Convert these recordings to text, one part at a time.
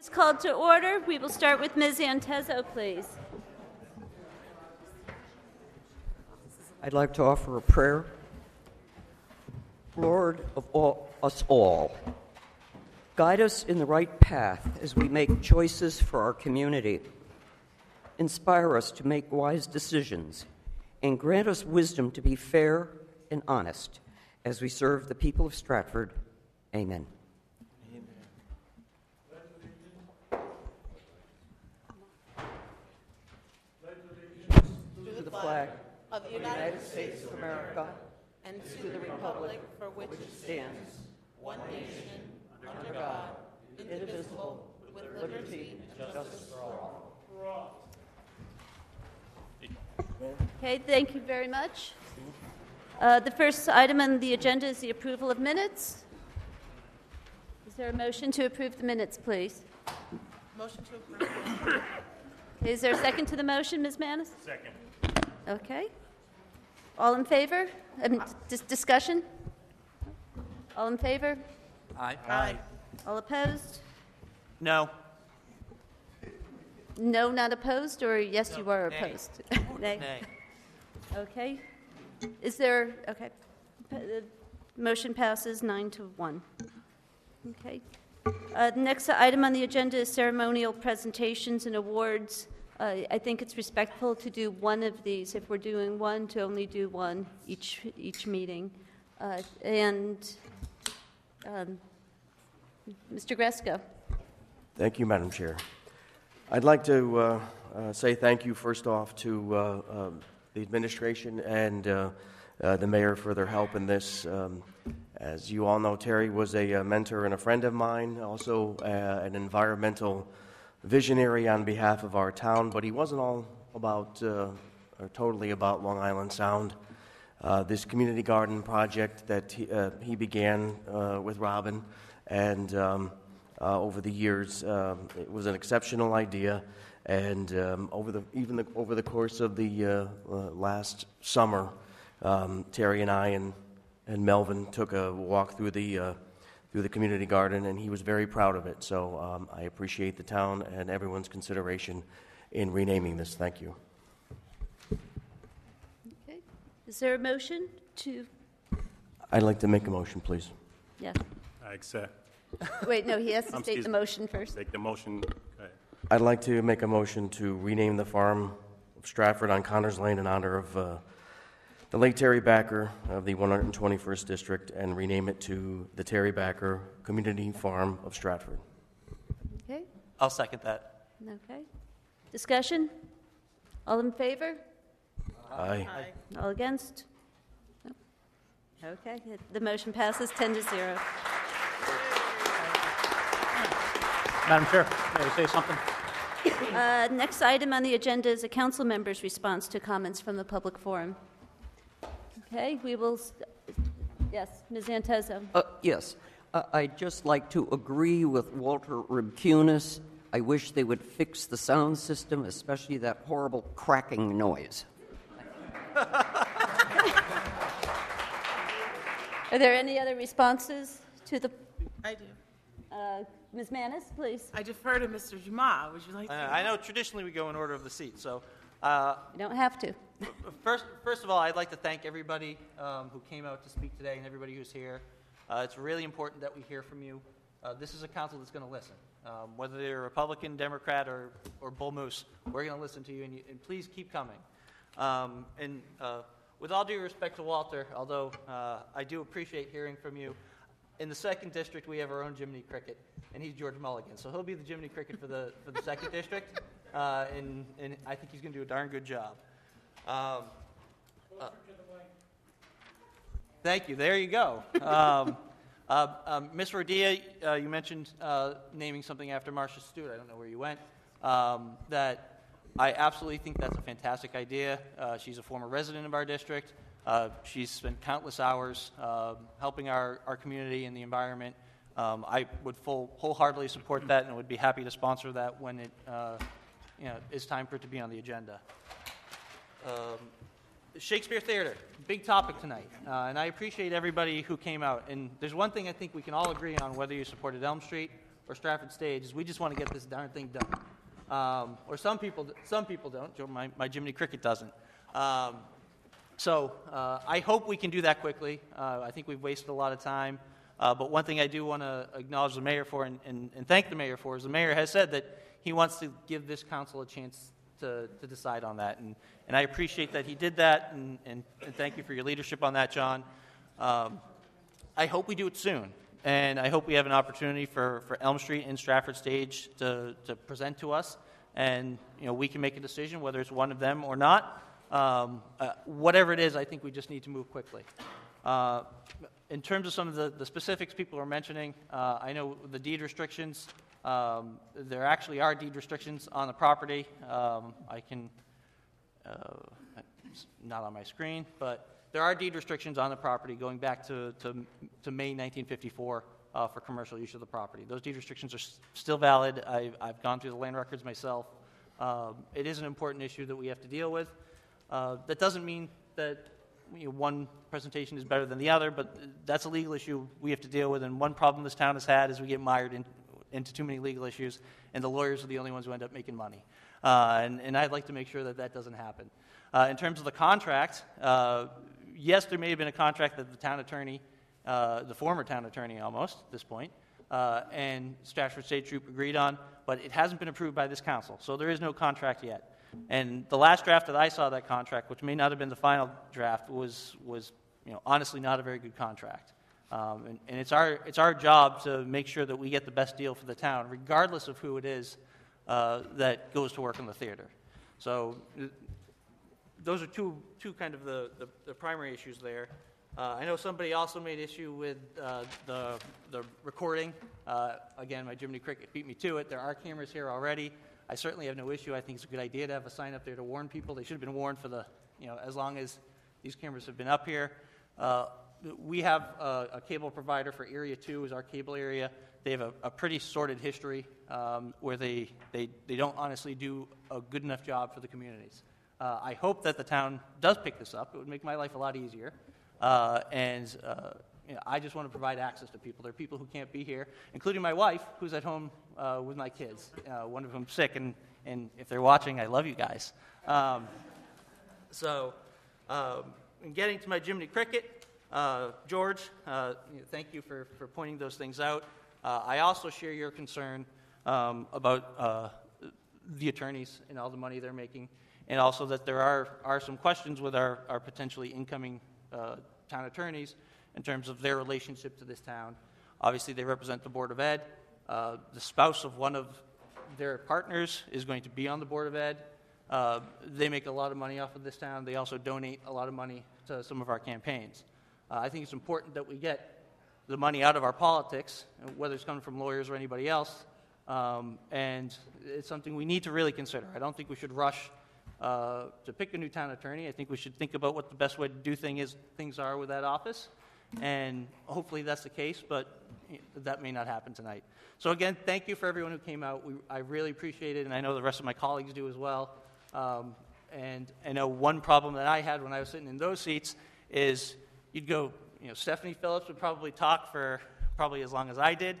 is called to order. We will start with Ms. Antezo, please. I'd like to offer a prayer. Lord of all, us all, guide us in the right path as we make choices for our community. Inspire us to make wise decisions and grant us wisdom to be fair and honest as we serve the people of Stratford. Amen. Flag of the United States of America and to the republic for which it stands one nation, under God, indivisible, with liberty and justice for all. Okay, thank you very much. Uh, the first item on the agenda is the approval of minutes. Is there a motion to approve the minutes, please? Motion to approve. Okay, is there a second to the motion, Ms. Manis? Second. Okay. All in favor? Um, dis- discussion? All in favor? Aye. Aye. All opposed? No. No, not opposed, or yes, you are Nay. opposed? Nay. Nay. Okay. Is there, okay. Pa- The motion passes nine to one. Okay. Uh, the Next item on the agenda is ceremonial presentations and awards. Uh, I think it's respectful to do one of these. If we're doing one, to only do one each, each meeting. Uh, And, um, Mr. Gresco? Thank you, Madam Chair. I'd like to uh, uh, say thank you first off to uh, um, the administration and uh, uh, the mayor for their help in this. Um, As you all know, Terry was a uh, mentor and a friend of mine, also uh, an environmental visionary on behalf of our town, but he wasn't all about, uh, or totally about Long Island Sound. Uh, this community garden project that he, uh, he began uh, with Robin, and um, uh, over the years, um, it was an exceptional idea. And um, over the even the, over the course of the uh, last summer, um, Terry and I and and Melvin took a walk through the through the community garden, and he was very proud of it. So um, I appreciate the town and everyone's consideration in renaming this. Thank you. Okay. Is there a motion to, I'd like to make a motion, please. yeah. I accept. Wait, no, he has to state the motion first. Take the motion. Go ahead. I'd like to make a motion to rename the farm of Stratford on Connors Lane in honor of uh, the late Terry Backer of the 121st District and rename it to the Terry Backer Community Farm of Stratford. Okay, I'll second that. okay. Discussion? All in favor? Aye. All against? No. Okay, the motion passes 10 to 0. Madam Chair, may I say something? Uh, Next item on the agenda is a council member's response to comments from the public forum. Okay, we will, s- yes, Ms. Antezo. Uh, yes, uh, I'd just like to agree with Walter Ribkunis. I wish they would fix the sound system, especially that horrible cracking noise. Are there any other responses to the, I do. uh, Ms. Manis, please? I defer to Mr. Juma. Would you like Uh, to? I know traditionally we go in order of the seat, so uh, You don't have to. First, first of all, I'd like to thank everybody um, who came out to speak today and everybody who's here. Uh, it's really important that we hear from you. Uh, this is a council that's going to listen. Um, whether you're a Republican, Democrat, or, or Bull Moose, we're going to listen to you, and, you, and please keep coming. Um, and uh, with all due respect to Walter, although uh, I do appreciate hearing from you, in the second district we have our own Jiminy Cricket, and he's George Mulligan, so he'll be the Jiminy Cricket for the for the second district, uh, and and I think he's going to do a darn good job. Um, uh, thank you. There you go. Um, uh, um, Ms. Rodia, uh, you mentioned uh, naming something after Marcia Stewart. I don't know where you went. Um, that I absolutely think that's a fantastic idea. Uh, she's a former resident of our district. Uh, she's spent countless hours um helping our, our community and the environment. Um, I would full, wholeheartedly support that and would be happy to sponsor that when it you know, is time for it to be on the agenda. Um, Shakespeare Theater, big topic tonight, uh, and I appreciate everybody who came out. And there's one thing I think we can all agree on, whether you supported Elm Street or Stratford Stage is we just want to get this darn thing done. Um, or some people, some people don't. My, my Jiminy Cricket doesn't. Um, so uh, I hope we can do that quickly. Uh, I think we've wasted a lot of time. Uh, but one thing I do want to acknowledge the mayor for and, and, and thank the mayor for is the mayor has said that he wants to give this council a chance to, to decide on that. And, and I appreciate that he did that, and, and, and thank you for your leadership on that, John. Um, I hope we do it soon. And I hope we have an opportunity for, for Elm Street and Stratford Stage to, to present to us. And, you know, we can make a decision whether it's one of them or not. Um, uh, whatever it is, I think we just need to move quickly. Uh, in terms of some of the, the specifics people are mentioning, uh, I know the deed restrictions, um, there actually are deed restrictions on the property. Um, I can, uh, it's not on my screen, but there are deed restrictions on the property going back to, to, to May 1954 uh, for commercial use of the property. Those deed restrictions are s- still valid. I've, I've gone through the land records myself. Um, it is an important issue that we have to deal with. Uh, that doesn't mean that you know, one presentation is better than the other, but that's a legal issue we have to deal with. And one problem this town has had is we get mired in, into too many legal issues, and the lawyers are the only ones who end up making money. Uh, and, and I'd like to make sure that that doesn't happen. Uh, in terms of the contract, uh, yes, there may have been a contract that the town attorney, uh, the former town attorney almost at this point, uh, and Stratford Stage Troupe agreed on, but it hasn't been approved by this council. So there is no contract yet. And the last draft that I saw that contract, which may not have been the final draft, was, was you know, honestly not a very good contract. Um, and, and it's, our, it's our job to make sure that we get the best deal for the town, regardless of who it is uh, that goes to work in the theater. So uh, those are two, two kind of the, the, the primary issues there. Uh, I know somebody also made issue with uh, the, the recording. Uh, again, my Jiminy Cricket beat me to it. There are cameras here already. I certainly have no issue. I think it's a good idea to have a sign up there to warn people. They should have been warned for the, you know, as long as these cameras have been up here. Uh, we have a, a cable provider for Area 2 is our cable area. They have a, a pretty sordid history um, where they, they, they don't honestly do a good enough job for the communities. Uh, I hope that the town does pick this up. It would make my life a lot easier. Uh, and uh, you know, I just want to provide access to people. There are people who can't be here, including my wife, who's at home uh, with my kids. Uh, one of them sick, and, and if they're watching, I love you guys. Um, so, um, in getting to my Jiminy Cricket, uh, George, uh, thank you for, for pointing those things out. Uh, I also share your concern um, about uh, the attorneys and all the money they're making, and also that there are, are some questions with our, our potentially incoming uh, town attorneys in terms of their relationship to this town. Obviously, they represent the Board of Ed. Uh, the spouse of one of their partners is going to be on the Board of Ed. Uh, they make a lot of money off of this town. They also donate a lot of money to some of our campaigns. Uh, I think it's important that we get the money out of our politics, whether it's coming from lawyers or anybody else, um, and it's something we need to really consider. I don't think we should rush uh, to pick a new town attorney. I think we should think about what the best way to do thing is, things are with that office, and hopefully that's the case, but that may not happen tonight. So again, thank you for everyone who came out. We, I really appreciate it, and I know the rest of my colleagues do as well. Um, and I know one problem that I had when I was sitting in those seats is you'd go, you know, Stephanie Phillips would probably talk for probably as long as I did,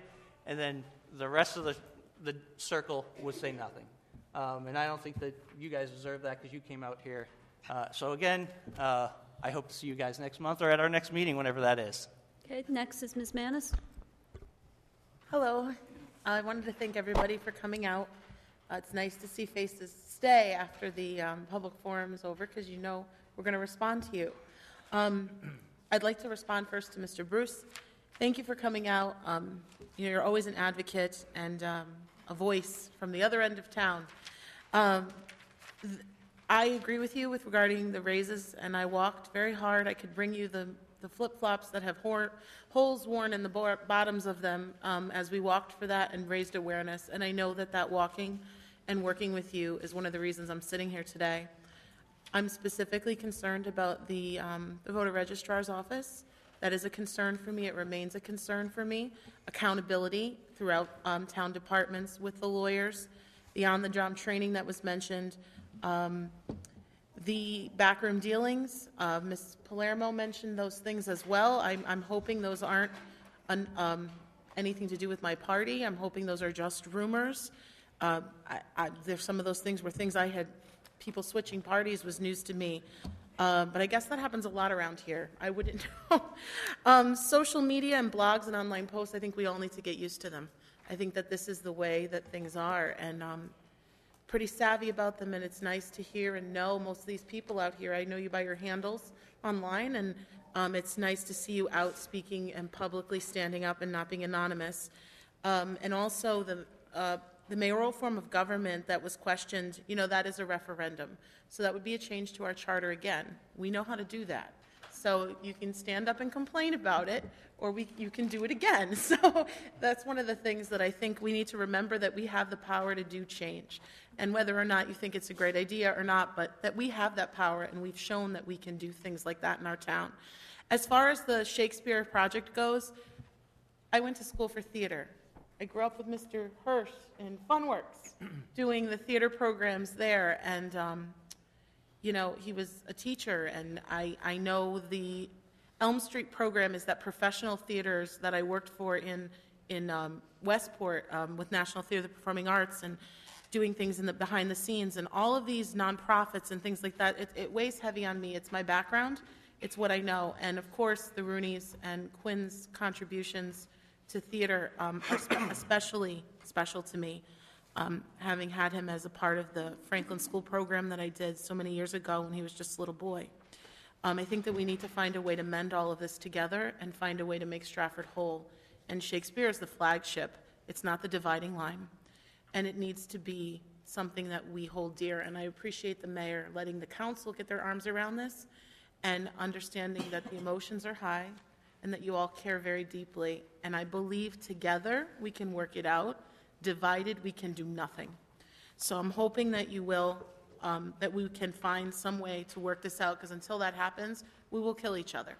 and then the rest of the, the circle would say nothing. Um, and I don't think that you guys deserve that because you came out here. Uh, so again, uh, I hope to see you guys next month or at our next meeting, whenever that is. Okay, next is Ms. Manis. Hello. I wanted to thank everybody for coming out. Uh, It's nice to see faces stay after the um, public forum is over, because you know we're going to respond to you. Um, I'd like to respond first to Mr. Bruce. Thank you for coming out. Um, you know, You're always an advocate and um, a voice from the other end of town. Um, th- I agree with you with regarding the raises, and I walked very hard. I could bring you the, the flip-flops that have hor- holes worn in the bo- bottoms of them um, as we walked for that and raised awareness. And I know that that walking and working with you is one of the reasons I'm sitting here today. I'm specifically concerned about the, um, the voter registrar's office. That is a concern for me. It remains a concern for me. Accountability throughout um, town departments with the lawyers, the on-the-job training that was mentioned, um, the backroom dealings. Uh, Ms. Palermo mentioned those things as well. I'm, I'm hoping those aren't um, anything to do with my party. I'm hoping those are just rumors. Uh, I, I, there's some of those things were things I had, people switching parties was news to me. Uh, but I guess that happens a lot around here. I wouldn't know. um, social media and blogs and online posts, I think we all need to get used to them. I think that this is the way that things are, and um, pretty savvy about them. And it's nice to hear and know most of these people out here. I know you by your handles online, and um, it's nice to see you out speaking and publicly standing up and not being anonymous. Um, and also the uh, the mayoral form of government that was questioned, you know, that is a referendum. So that would be a change to our charter again. We know how to do that. So you can stand up and complain about it, or we, you can do it again. So that's one of the things that I think we need to remember that we have the power to do change. And whether or not you think it's a great idea or not, but that we have that power and we've shown that we can do things like that in our town. As far as the Shakespeare project goes, I went to school for theater. I grew up with Mr. Hirsch in Funworks, doing the theater programs there, and um, you know he was a teacher, and I I know the Elm Street program is that professional theaters that I worked for in in um, Westport um, with National Theater of the Performing Arts and doing things in the behind the scenes and all of these nonprofits and things like that. It, it weighs heavy on me. It's my background. It's what I know, and of course the Rooneys and Quinn's contributions to theater um, are spe- especially special to me. Um, having had him as a part of the Franklin School program that I did so many years ago when he was just a little boy. Um, I think that we need to find a way to mend all of this together and find a way to make Stratford whole. And Shakespeare is the flagship, it's not the dividing line. And it needs to be something that we hold dear. And I appreciate the mayor letting the council get their arms around this and understanding that the emotions are high and that you all care very deeply. And I believe together we can work it out. Divided, we can do nothing. So I'm hoping that you will, um, that we can find some way to work this out, because until that happens, we will kill each other.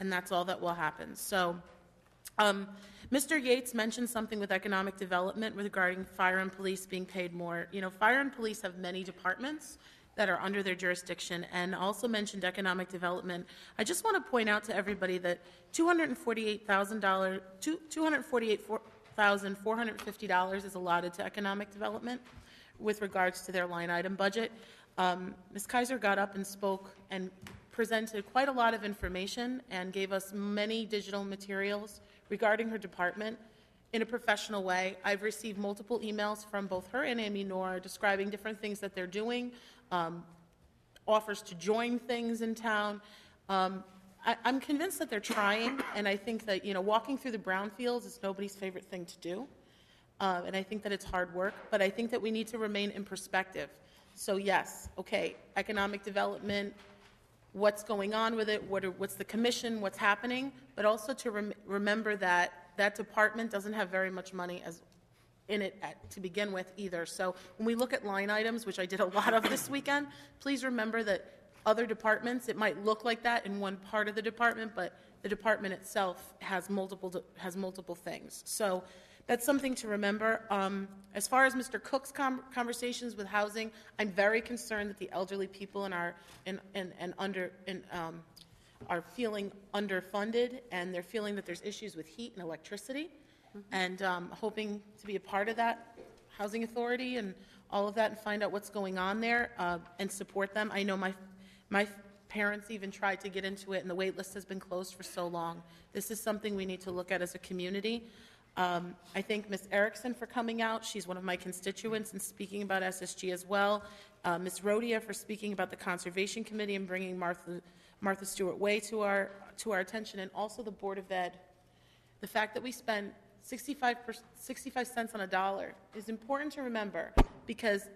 And that's all that will happen. So, um, Mr. Yates mentioned something with economic development regarding fire and police being paid more. You know, fire and police have many departments that are under their jurisdiction and also mentioned economic development. I just want to point out to everybody that $248,000, $248,450 is allotted to economic development with regards to their line item budget. Um, Ms. Kaiser got up and spoke and presented quite a lot of information and gave us many digital materials regarding her department in a professional way. I've received multiple emails from both her and Amy Nor describing different things that they're doing, um, offers to join things in town. Um, I, I'm convinced that they're trying, and I think that, you know, walking through the brownfields is nobody's favorite thing to do. Uh, and I think that it's hard work, but I think that we need to remain in perspective. So, yes, okay, economic development, what's going on with it, what are, what's the commission, what's happening, but also to rem- remember that that department doesn't have very much money as in it at, to begin with either. So when we look at line items, which I did a lot of this weekend, please remember that other departments, it might look like that in one part of the department, but the department itself has multiple has multiple things. So that's something to remember. Um, as far as Mr. Cook's com- conversations with housing, I'm very concerned that the elderly people in our in, in, and under in, um, are feeling underfunded, and they're feeling that there's issues with heat and electricity and um, hoping to be a part of that housing authority and all of that and find out what's going on there uh, and support them. I know my my parents even tried to get into it, and the wait list has been closed for so long. This is something we need to look at as a community. Um, I thank Ms. Erickson for coming out. She's one of my constituents and speaking about SSG as well. Uh, Ms. Rodia for speaking about the Conservation Committee and bringing Martha, Martha Stewart Way to our, to our attention, and also the Board of Ed. The fact that we spend 65, 65 cents on a dollar is important to remember because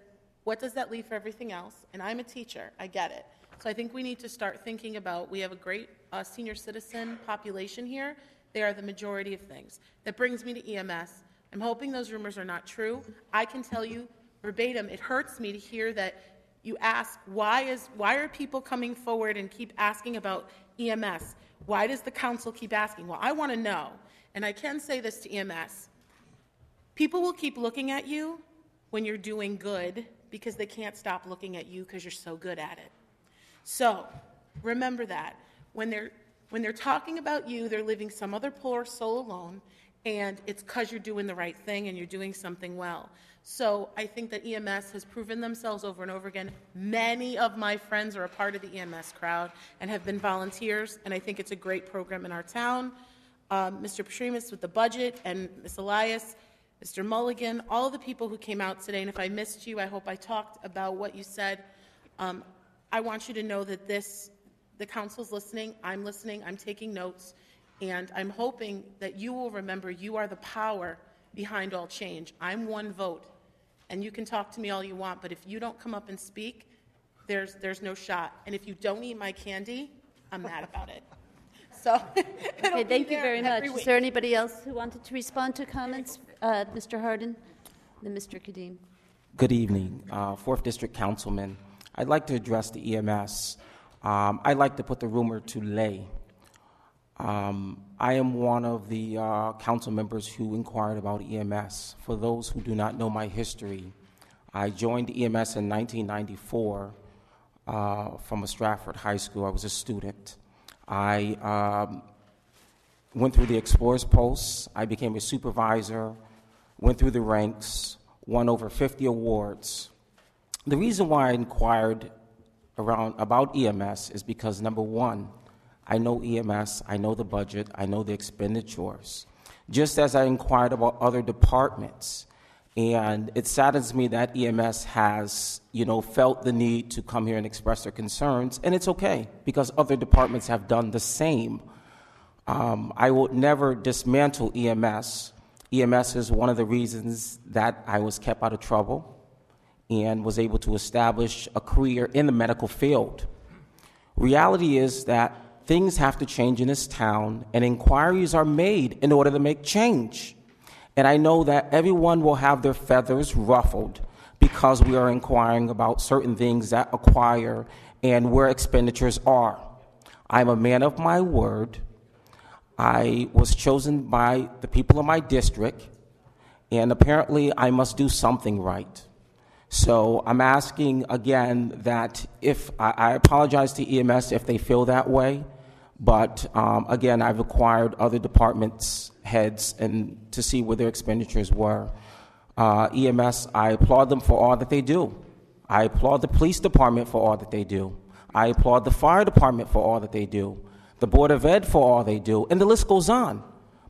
what does that leave for everything else? And I'm a teacher, I get it. So I think we need to start thinking about we have a great uh, senior citizen population here. They are the majority of things. That brings me to EMS. I'm hoping those rumors are not true. I can tell you verbatim, it hurts me to hear that you ask why is why are people coming forward and keep asking about EMS? Why does the council keep asking? Well, I want to know and I can say this to EMS people will keep looking at you when you're doing good because they can't stop looking at you because you're so good at it. So remember that. When they're, when they're talking about you, they're leaving some other poor soul alone. and it's because you're doing the right thing and you're doing something well. So I think that EMS has proven themselves over and over again. Many of my friends are a part of the EMS crowd and have been volunteers, and I think it's a great program in our town. Um, Mr. Patrimas with the budget, and Ms. Elias, Mr. Mulligan, all the people who came out today, and if I missed you, I hope I talked about what you said. Um, I want you to know that this, the council's listening, I'm listening, I'm taking notes, and I'm hoping that you will remember you are the power behind all change. I'm one vote, and you can talk to me all you want, but if you don't come up and speak, there's, there's no shot. And if you don't eat my candy, I'm mad about it. So, Okay, thank you very much. every Is there anybody else who wanted to respond to comments? Uh, Mr. Hardin, then Mr. Kadeem. Good evening, uh, Fourth District Councilman. I'd like to address the EMS. Um, I'd like to put the rumor to lay. Um, I am one of the uh, council members who inquired about EMS. For those who do not know my history, I joined EMS in 1994 uh, from a Stratford High School. I was a student. I um, went through the Explorers Post. I became a supervisor, went through the ranks, won over 50 awards. The reason why I inquired around about EMS is because number one, I know EMS, I know the budget, I know the expenditures. Just as I inquired about other departments, and it saddens me that EMS has, you know, felt the need to come here and express their concerns, and it's okay because other departments have done the same. Um, I will never dismantle EMS. EMS is one of the reasons that I was kept out of trouble and was able to establish a career in the medical field. Reality is that things have to change in this town, and inquiries are made in order to make change. And I know that everyone will have their feathers ruffled because we are inquiring about certain things that acquire and where expenditures are. I'm a man of my word. I was chosen by the people of my district, and apparently I must do something right. So I'm asking again that if I, I apologize to EMS if they feel that way, but um, again, I've acquired other departments' heads and to see where their expenditures were. Uh, EMS, I applaud them for all that they do. I applaud the police department for all that they do. I applaud the fire department for all that they do. The Board of Ed for all they do, and the list goes on.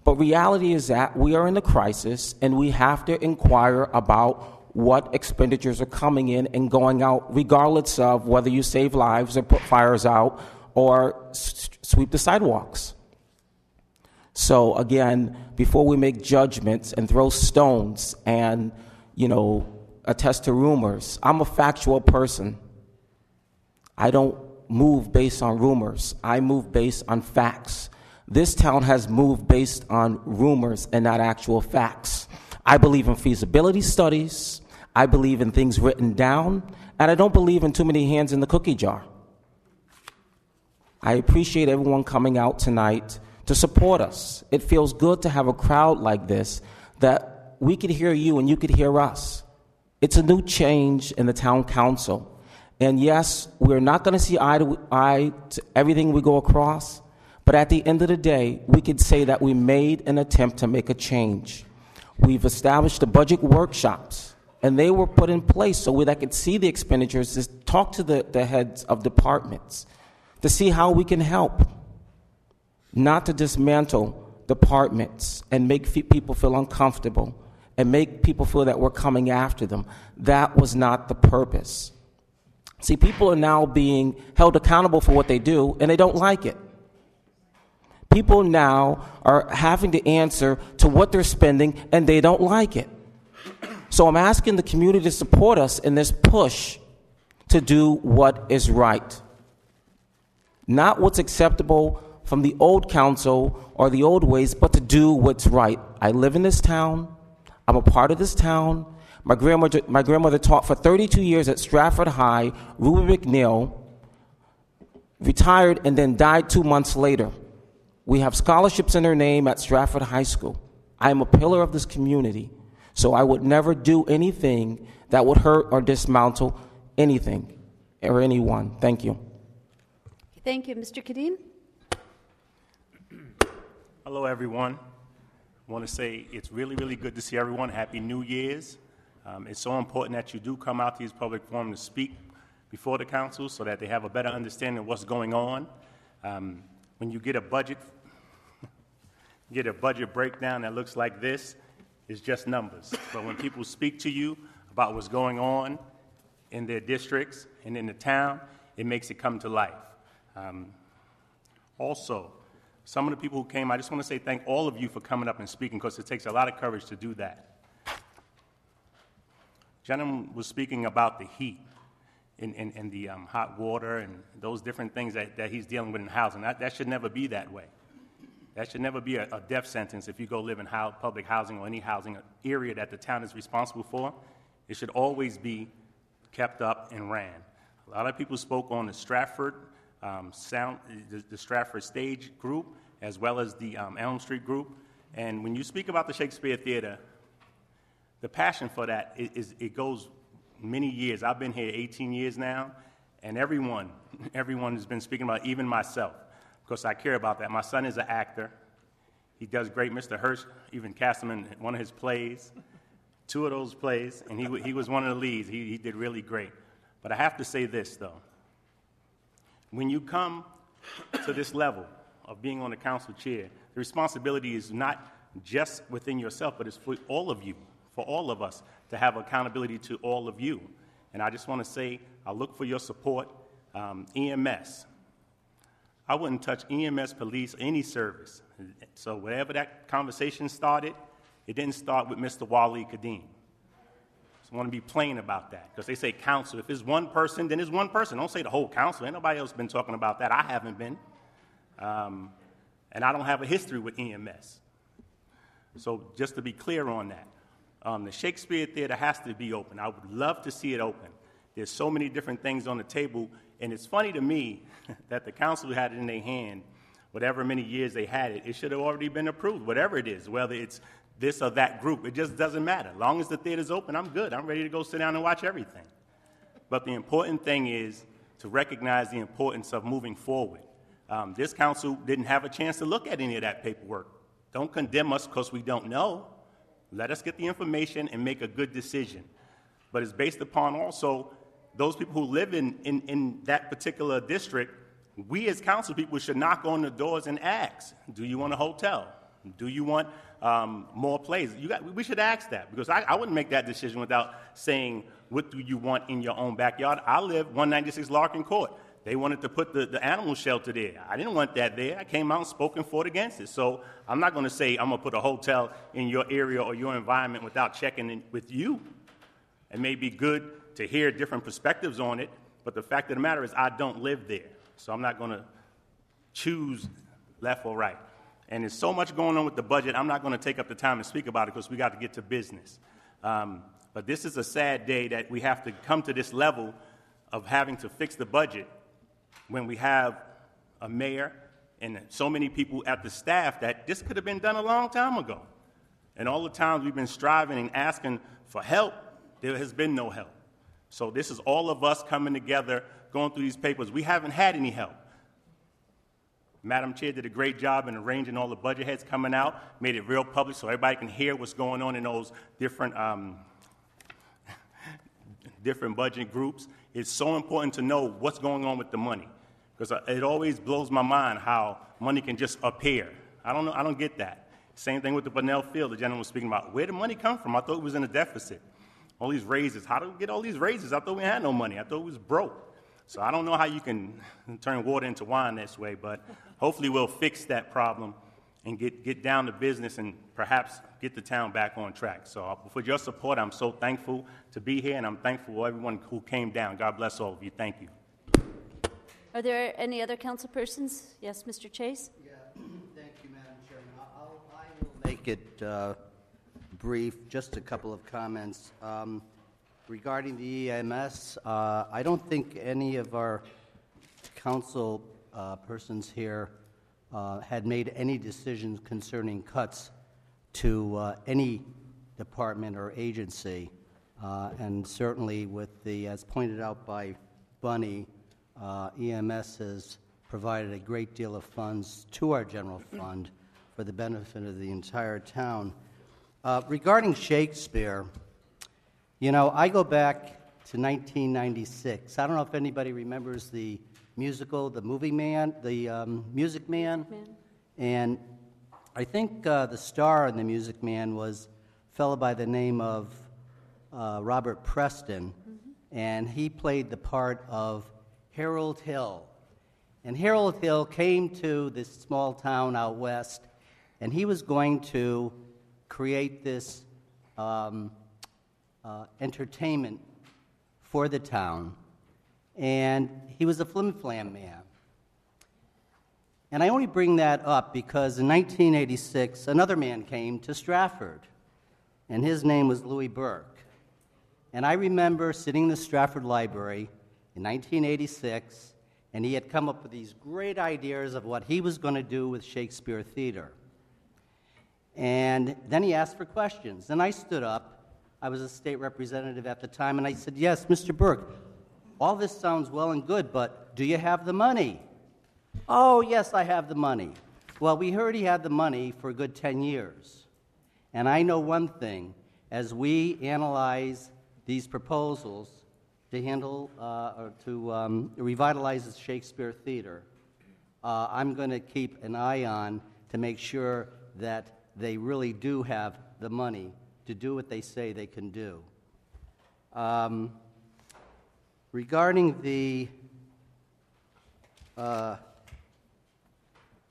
But reality is that we are in a crisis and we have to inquire about what expenditures are coming in and going out, regardless of whether you save lives or put fires out or s- sweep the sidewalks. So again, before we make judgments and throw stones and, you know, attest to rumors, I'm a factual person. I don't move based on rumors. I move based on facts. This town has moved based on rumors and not actual facts. I believe in feasibility studies. I believe in things written down. And I don't believe in too many hands in the cookie jar. I appreciate everyone coming out tonight to support us. It feels good to have a crowd like this that we could hear you and you could hear us. It's a new change in the town council. And yes, we're not going to see eye to eye to everything we go across, but at the end of the day, we could say that we made an attempt to make a change. We've established the budget workshops, and they were put in place so that I could see the expenditures, talk to the, the heads of departments, to see how we can help, not to dismantle departments and make people feel uncomfortable and make people feel that we're coming after them. That was not the purpose. See, people are now being held accountable for what they do, and they don't like it. People now are having to answer to what they're spending, and they don't like it. So I'm asking the community to support us in this push to do what is right. Not what's acceptable from the old council or the old ways, but to do what's right. I live in this town. I'm a part of this town. My grandmother, my grandmother taught for 32 years at Stratford High. Ruby McNeil retired and then died two months later. We have scholarships in her name at Stratford High School. I am a pillar of this community, so I would never do anything that would hurt or dismantle anything or anyone. Thank you. Thank you. Mr. Kadeem? Hello, everyone. I want to say it's really, really good to see everyone. Happy New Year's. Um, It's so important that you do come out to these public forums to speak before the council so that they have a better understanding of what's going on. Um, When you get a budget, get a budget breakdown that looks like this, it's just numbers. But when people speak to you about what's going on in their districts and in the town, it makes it come to life. Um, also, some of the people who came, I just want to say thank all of you for coming up and speaking because it takes a lot of courage to do that. Gentleman was speaking about the heat and, and, and the um, hot water and those different things that, that he's dealing with in housing. That, that should never be that way. That should never be a, a death sentence if you go live in public housing or any housing area that the town is responsible for. It should always be kept up and ran. A lot of people spoke on the Stratford um, sound, the, the Stratford stage group, as well as the um, Elm Street group. And when you speak about the Shakespeare Theater, the passion for that is, is it goes many years. I've been here 18 years now, and everyone, everyone has been speaking about, it, even myself, because I care about that. My son is an actor. He does great. Mr. Hirsch even cast him in one of his plays, two of those plays, and he, he was one of the leads. He, he did really great. But I have to say this, though. When you come to this level of being on the council chair, the responsibility is not just within yourself, but it's for all of you, for all of us to have accountability to all of you. And I just want to say, I look for your support. Um, EMS, I wouldn't touch EMS, police, any service. So wherever that conversation started, it didn't start with Mr. Wally Kadeem. I want to be plain about that because they say council. If it's one person, then it's one person. Don't say the whole council. Ain't nobody else been talking about that. I haven't been. Um, and I don't have a history with EMS. So just to be clear on that, um, the Shakespeare Theater has to be open. I would love to see it open. There's so many different things on the table, and it's funny to me that the council had it in their hand, whatever many years they had it. It should have already been approved, whatever it is, whether it's this or that group. It just doesn't matter. As long as the theater's open, I'm good. I'm ready to go sit down and watch everything. But the important thing is to recognize the importance of moving forward. Um, this council didn't have a chance to look at any of that paperwork. Don't condemn us because we don't know. Let us get the information and make a good decision. But it's based upon also those people who live in, in, in that particular district. We as council people should knock on the doors and ask, do you want a hotel? Do you want um, more? You got, we should ask that because I, I wouldn't make that decision without saying, what do you want in your own backyard? I live 196 Larkin Court. They wanted to put the, the animal shelter there. I didn't want that there. I came out and spoke and fought against it. So I'm not going to say I'm going to put a hotel in your area or your environment without checking in with you. It may be good to hear different perspectives on it, but the fact of the matter is I don't live there. So I'm not going to choose left or right. And there's so much going on with the budget, I'm not going to take up the time and speak about it because we got to get to business. Um, but this is a sad day that we have to come to this level of having to fix the budget when we have a mayor and so many people at the staff that this could have been done a long time ago. And all the times we've been striving and asking for help, there has been no help. So this is all of us coming together, going through these papers. We haven't had any help. Madam Chair did a great job in arranging all the budget heads coming out, made it real public so everybody can hear what's going on in those different, um, different budget groups. It's so important to know what's going on with the money because it always blows my mind how money can just appear. I don't know, I don't get that. Same thing with the Bunnell Field, the gentleman was speaking about. Where did money come from? I thought it was in a deficit. All these raises. How do we get all these raises? I thought we had no money. I thought it was broke. So I don't know how you can turn water into wine this way, but hopefully we'll fix that problem and get, get down to business and perhaps get the town back on track. So uh, for your support, I'm so thankful to be here, and I'm thankful for everyone who came down. God bless all of you. Thank you. Are there any other council persons? Yes, Mr. Chase? Yeah, thank you, Madam Chairman. I'll, I will make it uh, brief, just a couple of comments. Um, Regarding the EMS, uh, I don't think any of our council uh, persons here uh, had made any decisions concerning cuts to uh, any department or agency. Uh, And certainly with the, as pointed out by Bunny, uh, EMS has provided a great deal of funds to our general fund for the benefit of the entire town. Uh, regarding Shakespeare, you know, I go back to 1996. I don't know if anybody remembers the musical, The Movie Man, the um, Music Man. Man. And I think uh, the star in The Music Man was a fellow by the name of uh, Robert Preston, and he played the part of Harold Hill. And Harold Hill came to this small town out west, and he was going to create this um, uh, entertainment for the town. And he was a flim flam man. And I only bring that up because in 1986, another man came to Stratford, and his name was Louis Burke. And I remember sitting in the Stratford Library in 1986, and he had come up with these great ideas of what he was going to do with Shakespeare Theater. And then he asked for questions. And I stood up. I was a state representative at the time, and I said, Yes, Mr. Burke, all this sounds well and good, but do you have the money? Oh, yes, I have the money. Well, we heard he had the money for a good 10 years. And I know one thing as we analyze these proposals to handle uh, or to um, revitalize the Shakespeare Theater, uh, I'm going to keep an eye on to make sure that they really do have the money to do what they say they can do. Um, regarding the uh,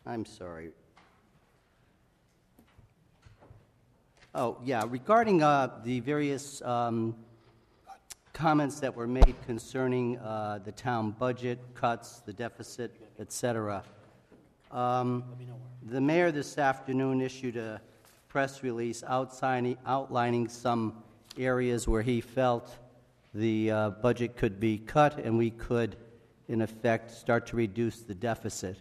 I'm sorry. Oh, yeah, regarding uh, the various um, comments that were made concerning uh, the town budget, cuts, the deficit, et cetera. Um, The mayor this afternoon issued a press release outlining some areas where he felt the uh, budget could be cut and we could, in effect, start to reduce the deficit.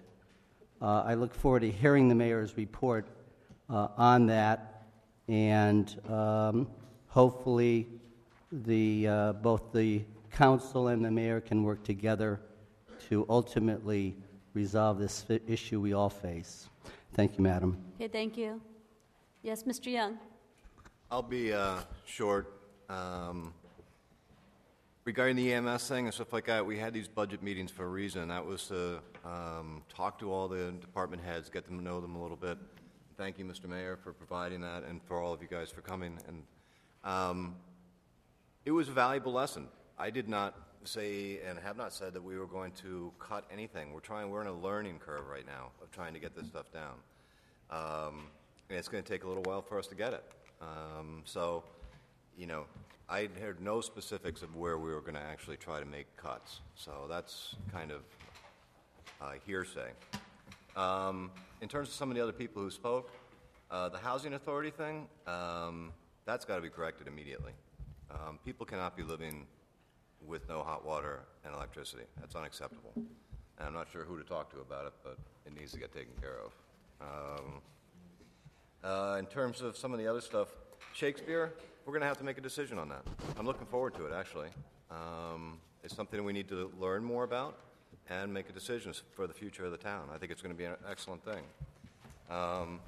Uh, I look forward to hearing the mayor's report uh, on that, and um, hopefully, the, uh, both the council and the mayor can work together to ultimately resolve this fi- issue we all face. Thank you, madam. Okay, thank you. Yes, Mr. Young? I'll be uh, short. Um, Regarding the EMS thing and stuff like that, we had these budget meetings for a reason. That was to um, talk to all the department heads, get them to know them a little bit. Thank you, Mr. Mayor, for providing that, and for all of you guys for coming. And um, it was a valuable lesson. I did not say and have not said that we were going to cut anything. We're trying. We're in a learning curve right now of trying to get this stuff down, um, and it's going to take a little while for us to get it. Um, so, you know, I heard no specifics of where we were going to actually try to make cuts. So that's kind of uh, hearsay. Um, in terms of some of the other people who spoke, uh, the housing authority thing, um, that's got to be corrected immediately. Um, people cannot be living with no hot water and electricity. That's unacceptable. And I'm not sure who to talk to about it, but it needs to get taken care of. Um, uh, in terms of some of the other stuff, Shakespeare, we're going to have to make a decision on that. I'm looking forward to it, actually. Um, it's something we need to learn more about and make a decision for the future of the town. I think it's going to be an excellent thing. Um,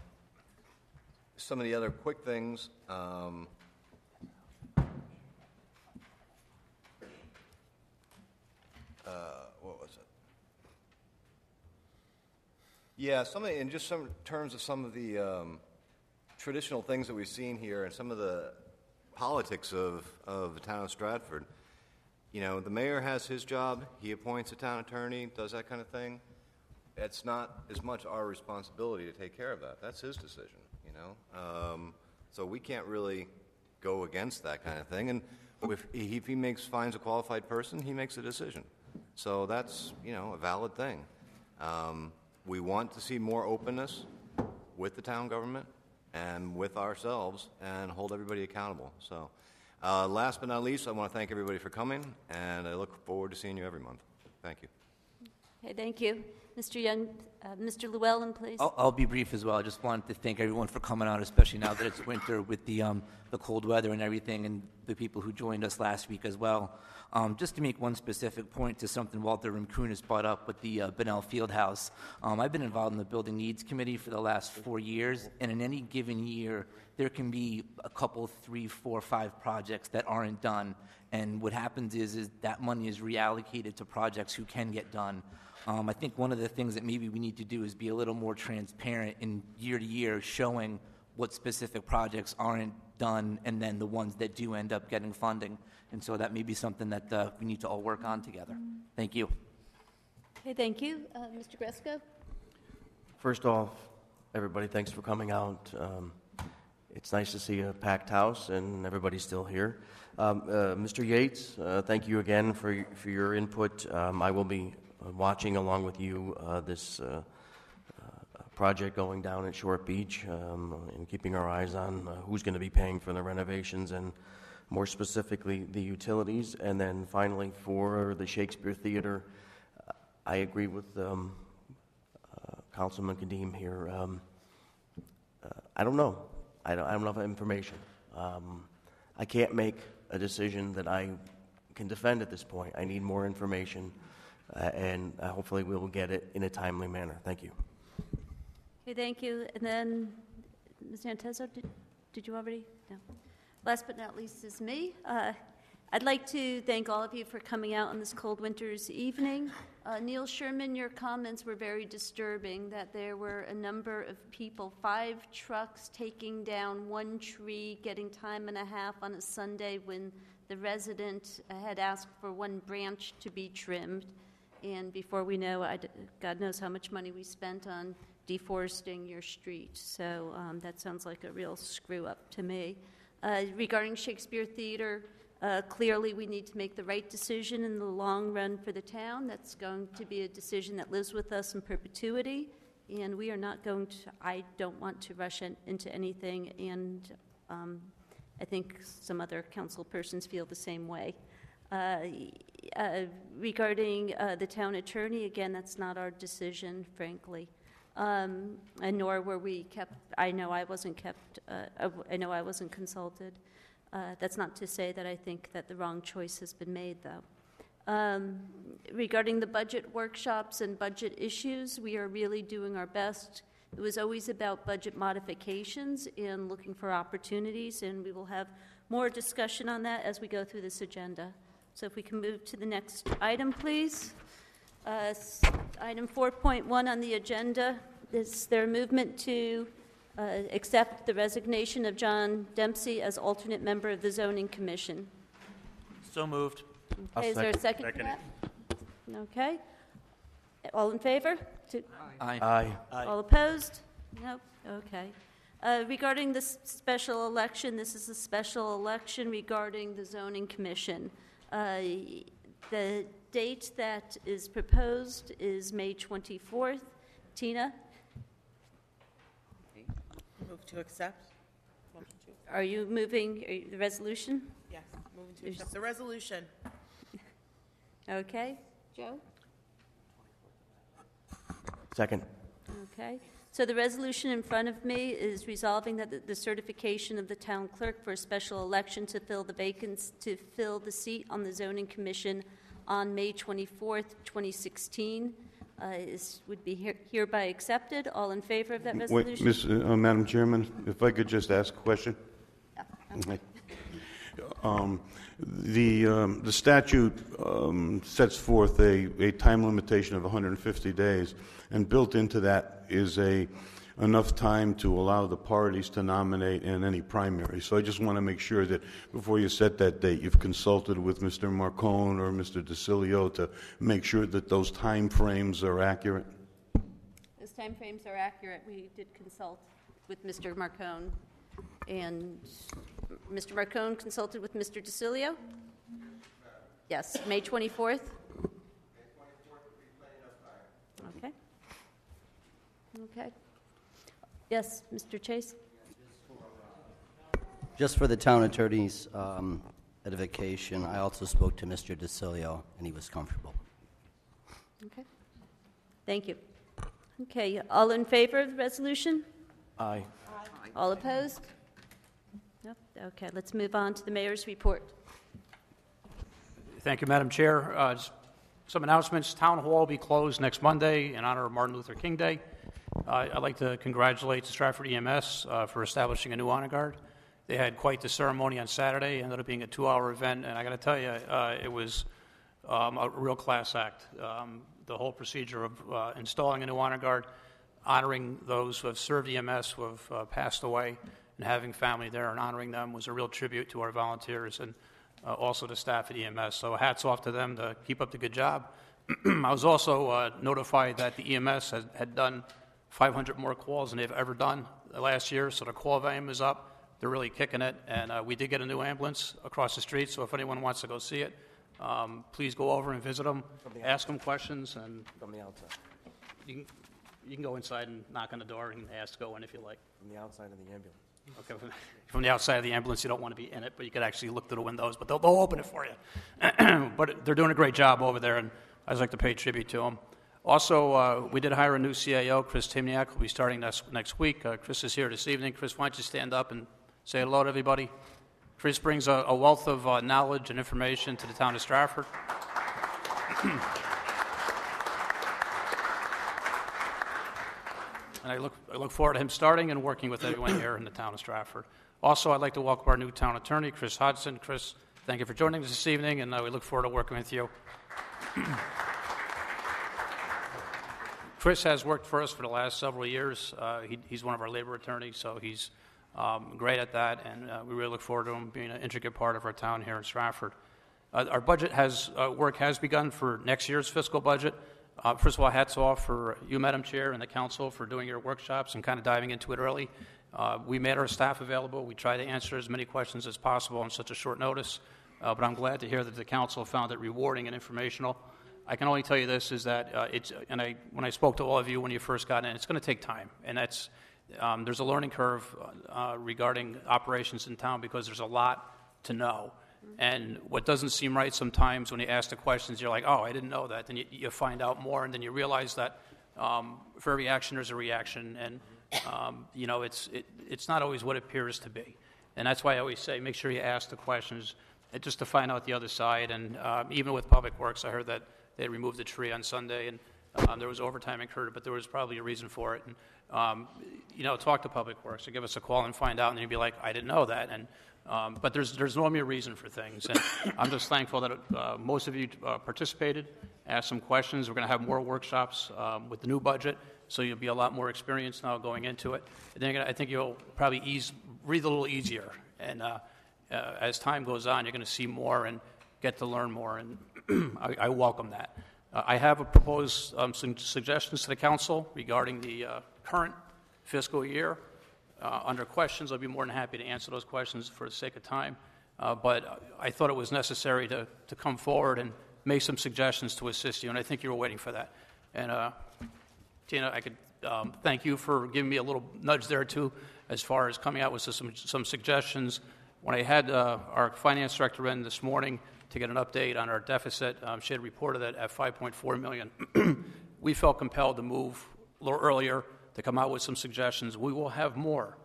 some of the other quick things. Um, uh, what was it? Yeah, some of in just some terms of some of the um, traditional things that we've seen here and some of the politics of, of the town of Stratford. You know, the mayor has his job, he appoints a town attorney, does that kind of thing. It's not as much our responsibility to take care of that. That's his decision, you know? Um, so we can't really go against that kind of thing. And if, if he makes, finds a qualified person, he makes a decision. So that's, you know, a valid thing. Um, we want to see more openness with the town government and with ourselves and hold everybody accountable. So, uh, last but not least, I want to thank everybody for coming, and I look forward to seeing you every month. Thank you. Okay, thank you. Mr. Young, uh, Mr. Llewellyn, please. I'll, I'll be brief as well. I just wanted to thank everyone for coming out, especially now that it's winter with the, um, the cold weather and everything, and the people who joined us last week as well. Um, just to make one specific point to something Walter Rimkunis brought up with the uh, Bunnell Fieldhouse. Um, I've been involved in the Building Needs Committee for the last four years, and in any given year, there can be a couple, three, four, five projects that aren't done. And what happens is, is that money is reallocated to projects who can get done. Um, I think one of the things that maybe we need to do is be a little more transparent in year to year, showing what specific projects aren't done and then the ones that do end up getting funding. And so that may be something that uh, we need to all work on together. Thank you. Okay, thank you. Uh, Mr. Gresco? First off, everybody, thanks for coming out. Um, it's nice to see a packed house and everybody's still here. Um, uh, Mr. Yates, uh, thank you again for, for your input. Um, I will be watching along with you uh, this uh, uh, project going down at Short Beach um, and keeping our eyes on who's going to be paying for the renovations and more specifically the utilities. And then finally, for the Shakespeare Theater, I agree with um, Councilman Kadeem here. Um, uh, I don't know. I don't, I don't have information. Um, I can't make a decision that I can defend at this point. I need more information, uh, and uh, hopefully we will get it in a timely manner. Thank you. Okay, thank you. And then, Ms. Santezo, did, did you already? No. Last but not least is me. Uh, I'd like to thank all of you for coming out on this cold winter's evening. Uh, Neil Sherman, your comments were very disturbing that there were a number of people, five trucks taking down one tree, getting time and a half on a Sunday when the resident had asked for one branch to be trimmed. And before we know, I d- God knows how much money we spent on deforesting your street. So um, that sounds like a real screw up to me. Uh, regarding Shakespeare Theater, uh, clearly we need to make the right decision in the long run for the town. That's going to be a decision that lives with us in perpetuity. And we are not going to, I don't want to rush in, into anything. And um, I think some other council persons feel the same way. Uh, uh, regarding uh, the town attorney, again, that's not our decision, frankly. Um, and nor were we kept, I know I wasn't kept, uh, I know I wasn't consulted. Uh, that's not to say that I think that the wrong choice has been made, though. Um, regarding the budget workshops and budget issues, we are really doing our best. It was always about budget modifications and looking for opportunities, and we will have more discussion on that as we go through this agenda. So if we can move to the next item, please. Uh, s- Item 4.1 on the agenda, is there a movement to uh, accept the resignation of John Dempsey as alternate member of the zoning commission? So moved. Okay, is there a second to Second. that? Okay. All in favor? To- Aye. Aye. All opposed? Nope, okay. Uh, Regarding this special election, this is a special election regarding the zoning commission. Uh, The date that is proposed is May 24th. Tina, Move to accept. Motion to- are you moving are you- the resolution? Yes, moving to accept the resolution. Okay. Joe? Second. Okay. So the resolution in front of me is resolving that the- the certification of the town clerk for a special election to fill the vacancy, to fill the seat on the zoning commission on May 24th, 2016, uh, is, would be here- hereby accepted. All in favor of that Wait, resolution? Miss, uh, Madam Chairman, if I could just ask a question? Okay. Um, The um, the statute um, sets forth a a time limitation of 150 days, and built into that is a enough time to allow the parties to nominate in any primary. So I just want to make sure that before you set that date, you've consulted with Mr. Marcone or Mr. DeCilio to make sure that those timeframes are accurate? Those timeframes are accurate. We did consult with Mr. Marcone, and Mr. Marcone consulted with Mr. DeCilio? Yes, May 24th? Okay. Okay. Yes, Mr. Chase? Just for the town attorney's um, edification, I also spoke to Mr. DeCilio, and he was comfortable. Okay. Thank you. Okay, all in favor of the resolution? Aye. All opposed? Okay, let's move on to the mayor's report. Thank you, Madam Chair. Uh, Some announcements. Town Hall will be closed next Monday in honor of Martin Luther King Day. Uh, I'd like to congratulate Stratford EMS uh, for establishing a new honor guard. They had quite the ceremony on Saturday. It ended up being a two-hour event, and I got to tell you, uh, it was um, a real class act. Um, the whole procedure of uh, installing a new honor guard, honoring those who have served EMS, who have uh, passed away, and having family there and honoring them was a real tribute to our volunteers and uh, also the staff at EMS. So hats off to them to keep up the good job. I was also uh, notified that the EMS had, had done 500 more calls than they've ever done last year, so the call volume is up. They're really kicking it, and uh, we did get a new ambulance across the street. So if anyone wants to go see it, um, please go over and visit them, ask them questions, and From the outside. you can, you can go inside and knock on the door and ask to go in if you like. From the outside of the ambulance. Okay, from- the outside of the ambulance, you don't want to be in it, but you could actually look through the windows, but they'll, they'll open it for you. But they're doing a great job over there, and I'd like to pay tribute to them. Also, uh, we did hire a new CIO, Chris Timniak, will be starting next, next week. Uh, Chris is here this evening. Chris, why don't you stand up and say hello to everybody? Chris brings a, a wealth of uh, knowledge and information to the town of Stratford. And I look, I look forward to him starting and working with everyone here in the town of Stratford. Also, I'd like to welcome our new town attorney, Chris Hodgson. Chris, thank you for joining us this evening, and uh, we look forward to working with you. Chris has worked for us for the last several years. Uh, he, he's one of our labor attorneys, so he's um, great at that, and uh, we really look forward to him being an intricate part of our town here in Stratford. Uh, our budget has uh, work has begun for next year's fiscal budget. Uh, first of all, hats off for you, Madam Chair, and the council for doing your workshops and kind of diving into it early. Uh, we made our staff available. We tried to answer as many questions as possible on such a short notice. Uh, but I'm glad to hear that the council found it rewarding and informational. I can only tell you this: is that uh, it's and I when I spoke to all of you when you first got in, it's going to take time, and that's um, there's a learning curve uh, regarding operations in town because there's a lot to know. And what doesn't seem right sometimes when you ask the questions, you're like, oh, I didn't know that. Then you, you find out more, and then you realize that um, for every action, there's a reaction. And, um, you know, it's, it, it's not always what it appears to be. And that's why I always say make sure you ask the questions uh, just to find out the other side. And um, even with Public Works, I heard that they removed the tree on Sunday, and um, there was overtime incurred, but there was probably a reason for it. And, um, you know, talk to Public Works or give us a call and find out, and you'd be like, I didn't know that. And, um, but there's, there's normally a reason for things. And I'm just thankful that uh, most of you uh, participated, asked some questions. We're going to have more workshops um, with the new budget, so you'll be a lot more experienced now going into it. And then I think you'll probably ease, breathe a little easier. And uh, uh, as time goes on, you're going to see more and get to learn more. And I, I welcome that. Uh, I have a proposed um, some suggestions to the council regarding the uh, current fiscal year. Uh, under questions, I'll be more than happy to answer those questions for the sake of time. Uh, but I thought it was necessary to, to come forward and make some suggestions to assist you, and I think you were waiting for that. And uh, Tina, I could um, thank you for giving me a little nudge there too, as far as coming out with some, some suggestions. When I had uh, our finance director in this morning to get an update on our deficit, um, she had reported that at 5.4 million. we felt compelled to move a little earlier to come out with some suggestions. We will have more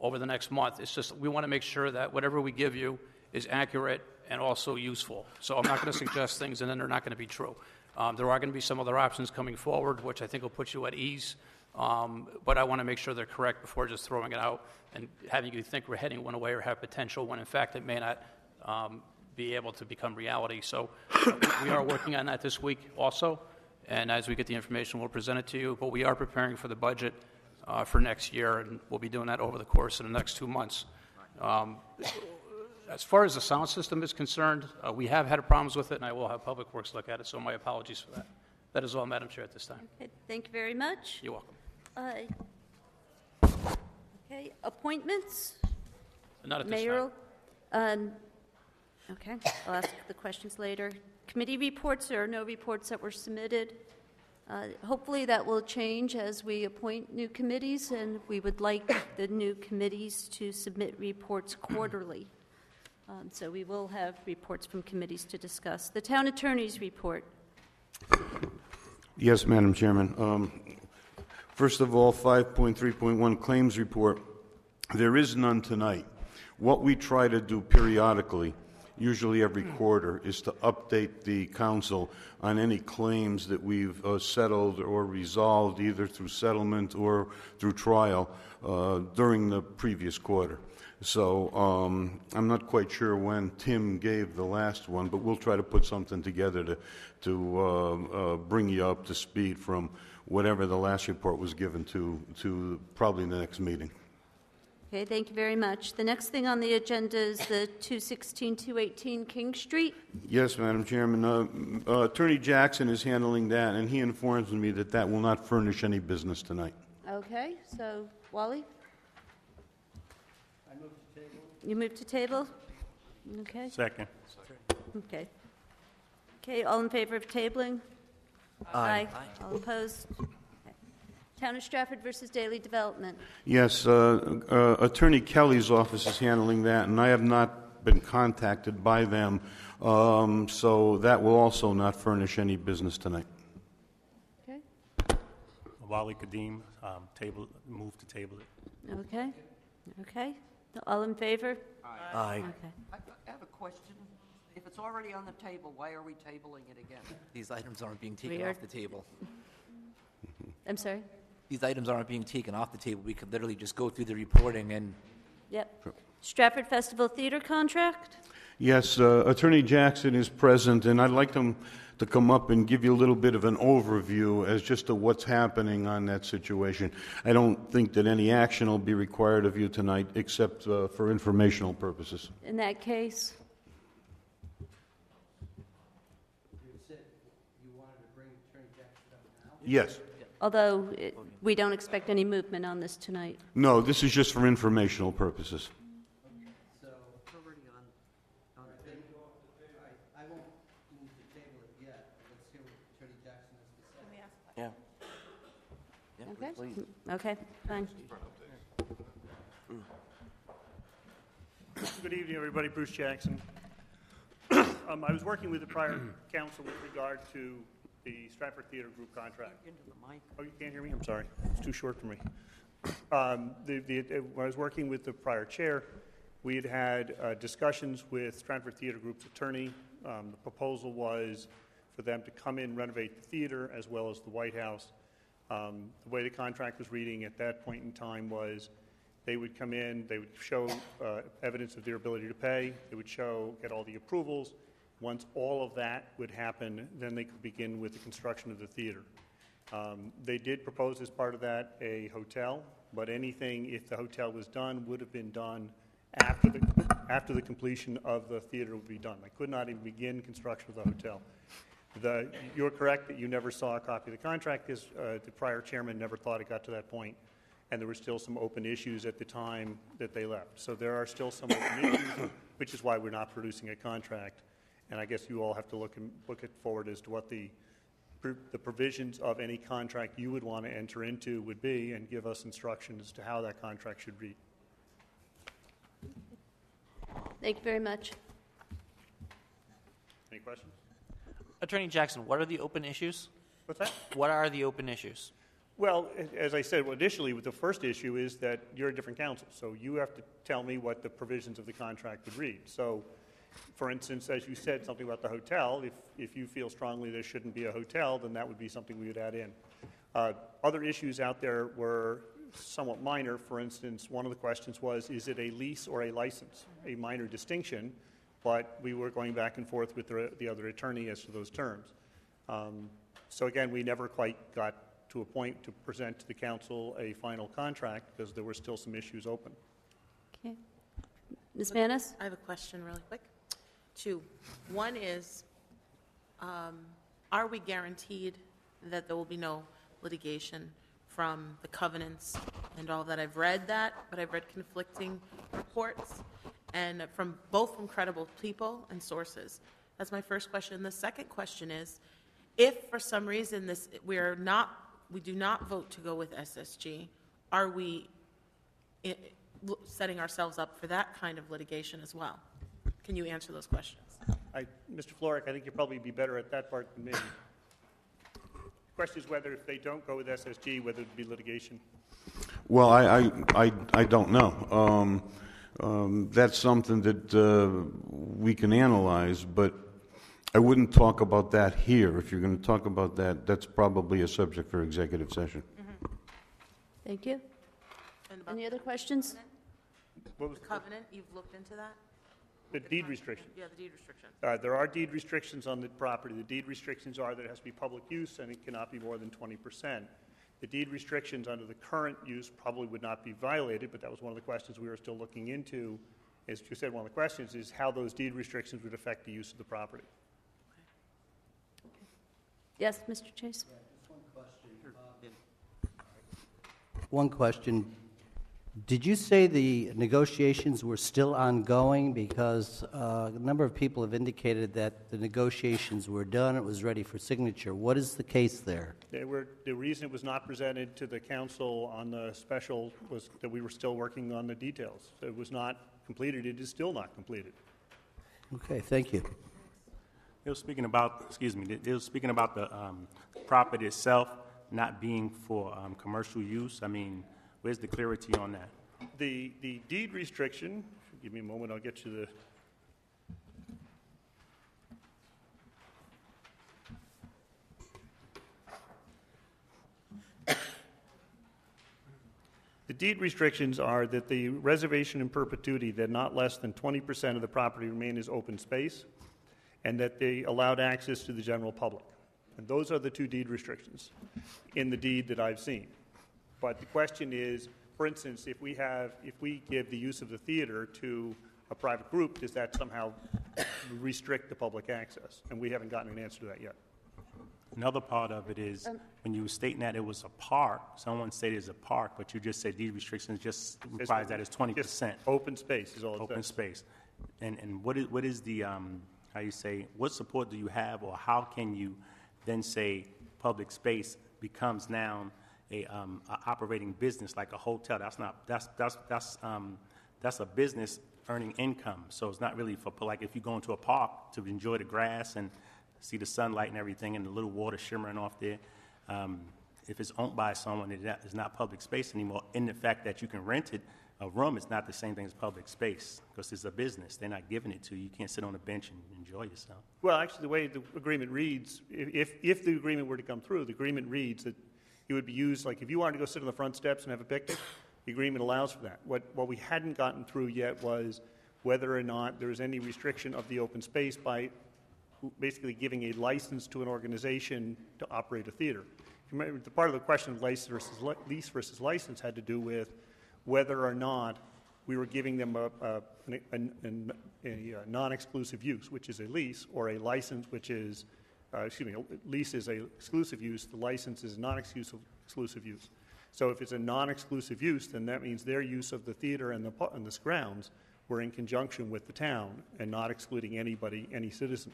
over the next month. It's just we want to make sure that whatever we give you is accurate and also useful. So I'm not going to suggest things and then they're not going to be true. Um, there are going to be some other options coming forward, which I think will put you at ease. Um, but I want to make sure they're correct before just throwing it out and having you think we're heading one way or have potential when in fact it may not um, be able to become reality. So uh, we are working on that this week also. And as we get the information, we'll present it to you. But we are preparing for the budget uh, for next year, and we'll be doing that over the course of the next two months. Um, as far as the sound system is concerned, uh, we have had problems with it, and I will have Public Works look at it, so my apologies for that. That is all, Madam Chair, at this time. Okay, thank you very much. You're welcome. Uh, Okay, appointments? Not at this time. Mayoral? um, Okay, I'll ask the questions later. Committee reports, there are no reports that were submitted. Uh, Hopefully, that will change as we appoint new committees, and we would like the new committees to submit reports quarterly. Um, So we will have reports from committees to discuss. The town attorney's report. Yes, Madam Chairman. Um, First of all, 5.3.1 Claims Report. There is none tonight. What we try to do periodically, usually every quarter, is to update the council on any claims that we've uh, settled or resolved either through settlement or through trial uh, during the previous quarter. So um, I'm not quite sure when Tim gave the last one, but we'll try to put something together to, to uh, uh, bring you up to speed from whatever the last report was given to, to probably the next meeting. Okay, thank you very much. The next thing on the agenda is the 216, 218 King Street. Yes, Madam Chairman. Uh, uh, Attorney Jackson is handling that, and he informs me that that will not furnish any business tonight. Okay, so Wally? I move to table. You move to table? Okay, Second. okay. Okay, all in favor of tabling? Aye. All opposed? Okay. Town of Stratford versus Daily Development. Yes, uh, uh, Attorney Kelly's office is handling that, and I have not been contacted by them, um, so that will also not furnish any business tonight. Okay, Wally Kadeem, um, table, move to table it. okay, okay. All in favor? Aye. Okay. I I have a question. If it's already on the table, why are we tabling it again? These items aren't being taken We off the table. I'm sorry? These items aren't being taken off the table. We could literally just go through the reporting and Yep. Stratford Festival Theater contract? Yes, uh, Attorney Jackson is present, and I'd like him to come up and give you a little bit of an overview as just to what's happening on that situation. I don't think that any action will be required of you tonight, except uh, for informational purposes. In that case, You said you wanted to bring attorney Jackson up now? Yes. although it- we don't expect any movement on this tonight. No, this is just for informational purposes. So, already on, on the table, I, I won't move to table it yet. Let's hear what Attorney Jackson has to say. Yeah. Okay? Okay, fine. Good evening, everybody. Bruce Jackson. Um, I was working with the prior council with regard to the Stratford Theater Group contract. Into the mic. Oh, you can't hear me? I'm sorry. It's too short for me. Um, the, the, when I was working with the prior chair, we had had uh, discussions with Stratford Theater Group's attorney. Um, the proposal was for them to come in, renovate the theater as well as the White House. Um, the way the contract was reading at that point in time was they would come in, they would show uh, evidence of their ability to pay, they would show, get all the approvals. Once all of that would happen, then they could begin with the construction of the theater. Um, They did propose as part of that a hotel, but anything, if the hotel was done, would have been done after the, after the completion of the theater would be done. They could not even begin construction of the hotel. The, you're correct that you never saw a copy of the contract, because uh, the prior chairman never thought it got to that point, and there were still some open issues at the time that they left. So there are still some open issues, which is why we're not producing a contract. And I guess you all have to look and, look it forward as to what the, the provisions of any contract you would want to enter into would be, and give us instructions as to how that contract should read. Thank you very much. Any questions? Attorney Jackson, what are the open issues? What's that? What are the open issues? Well, as I said, well, initially, with the first issue is that you're a different council, so you have to tell me what the provisions of the contract would read. So, for instance, as you said, something about the hotel, if, if you feel strongly there shouldn't be a hotel, then that would be something we would add in. Uh, Other issues out there were somewhat minor. For instance, one of the questions was, is it a lease or a license? A minor distinction, but we were going back and forth with the, the other attorney as to those terms. Um, So again, we never quite got to a point to present to the council a final contract because there were still some issues open. Okay. Ms. Manis? I have a question really quick. Two. One is, um, are we guaranteed that there will be no litigation from the covenants and all that? I've read that, but I've read conflicting reports, and from, both from credible people and sources. That's my first question. The second question is, if for some reason this, we are not, we do not vote to go with SSG, are we l- setting ourselves up for that kind of litigation as well? Can you answer those questions? I, Mr. Florek, I think you'd probably be better at that part than me. The Question is whether if they don't go with SSG, whether it'd be litigation. Well, I, I, I, I don't know. Um, um, that's something that uh, we can analyze, but I wouldn't talk about that here. If you're going to talk about that, that's probably a subject for executive session. Thank you. And about Any other questions? What was the covenant, you've looked into that? The deed restriction? Yeah, the deed restriction. Uh, There are deed restrictions on the property. The deed restrictions are that it has to be public use and it cannot be more than 20%. The deed restrictions under the current use probably would not be violated, but that was one of the questions we were still looking into. As you said, one of the questions is how those deed restrictions would affect the use of the property. Yes, Mr. Chase? One question. Did you say the negotiations were still ongoing? Because uh, a number of people have indicated that the negotiations were done, it was ready for signature. What is the case there? They were, the reason it was not presented to the council on the special was that we were still working on the details. It was not completed, it is still not completed. Okay, thank you. They were speaking about, excuse me, they- they were speaking about the um, property itself not being for um, commercial use. I mean, where's the clarity on that? The, the deed restriction, give me a moment, I'll get you the, The deed restrictions are that the reservation in perpetuity, that not less than 20% of the property remain as open space, and that they allowed access to the general public. And those are the two deed restrictions in the deed that I've seen. But the question is, for instance, if we have, if we give the use of the theater to a private group, does that somehow restrict the public access? And we haven't gotten an answer to that yet. Another part of it is, when you were stating that it was a park, someone said it's a park, but you just said these restrictions just requires that it's twenty percent. Open space is all it Open says. space. And, and what is, what is the, um, how you say, what support do you have, or how can you then say public space becomes now a, um, a operating business like a hotel? That's not, that's, that's, that's, um, that's a business earning income, so it's not really for, like, if you go into a park to enjoy the grass and see the sunlight and everything and the little water shimmering off there, um, if it's owned by someone, it- it's not public space anymore. In the fact that you can rent it, a room is not the same thing as public space because it's a business. They're not giving it to you. You can't sit on a bench and enjoy yourself. Well, actually, the way the agreement reads, if, if the agreement were to come through, the agreement reads that it would be used, like, if you wanted to go sit on the front steps and have a picnic, the agreement allows for that. What, what we hadn't gotten through yet was whether or not there was any restriction of the open space by basically giving a license to an organization to operate a theater. The part of the question of license versus lease versus license had to do with whether or not we were giving them a, a, a, uh non-exclusive use, which is a lease, or a license, which is, uh, excuse me, a lease is a exclusive use, the license is non-exclusive exclusive use. So if it's a non-exclusive use, then that means their use of the theater and the, pu- and the grounds were in conjunction with the town and not excluding anybody, any citizen.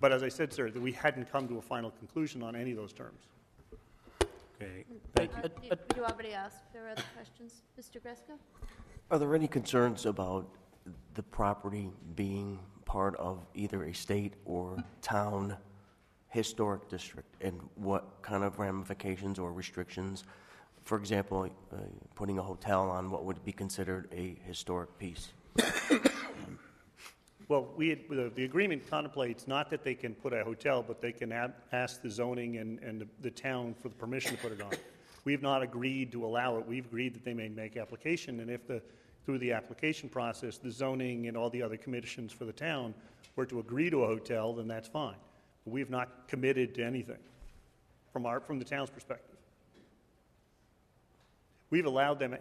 But as I said, sir, that we hadn't come to a final conclusion on any of those terms. Okay, thank you. You you already asked, there are other questions. Mr. Gresco? Are there any concerns about the property being part of either a state or town historic district? And what kind of ramifications or restrictions? For example, uh, putting a hotel on what would be considered a historic piece? Well, we had, the, the agreement contemplates not that they can put a hotel, but they can ab- ask the zoning and, and the, the town for the permission to put it on. We've not agreed to allow it. We've agreed that they may make application, and if the, through the application process, the zoning and all the other commissions for the town were to agree to a hotel, then that's fine. But we've not committed to anything from our, from the town's perspective. We've allowed them,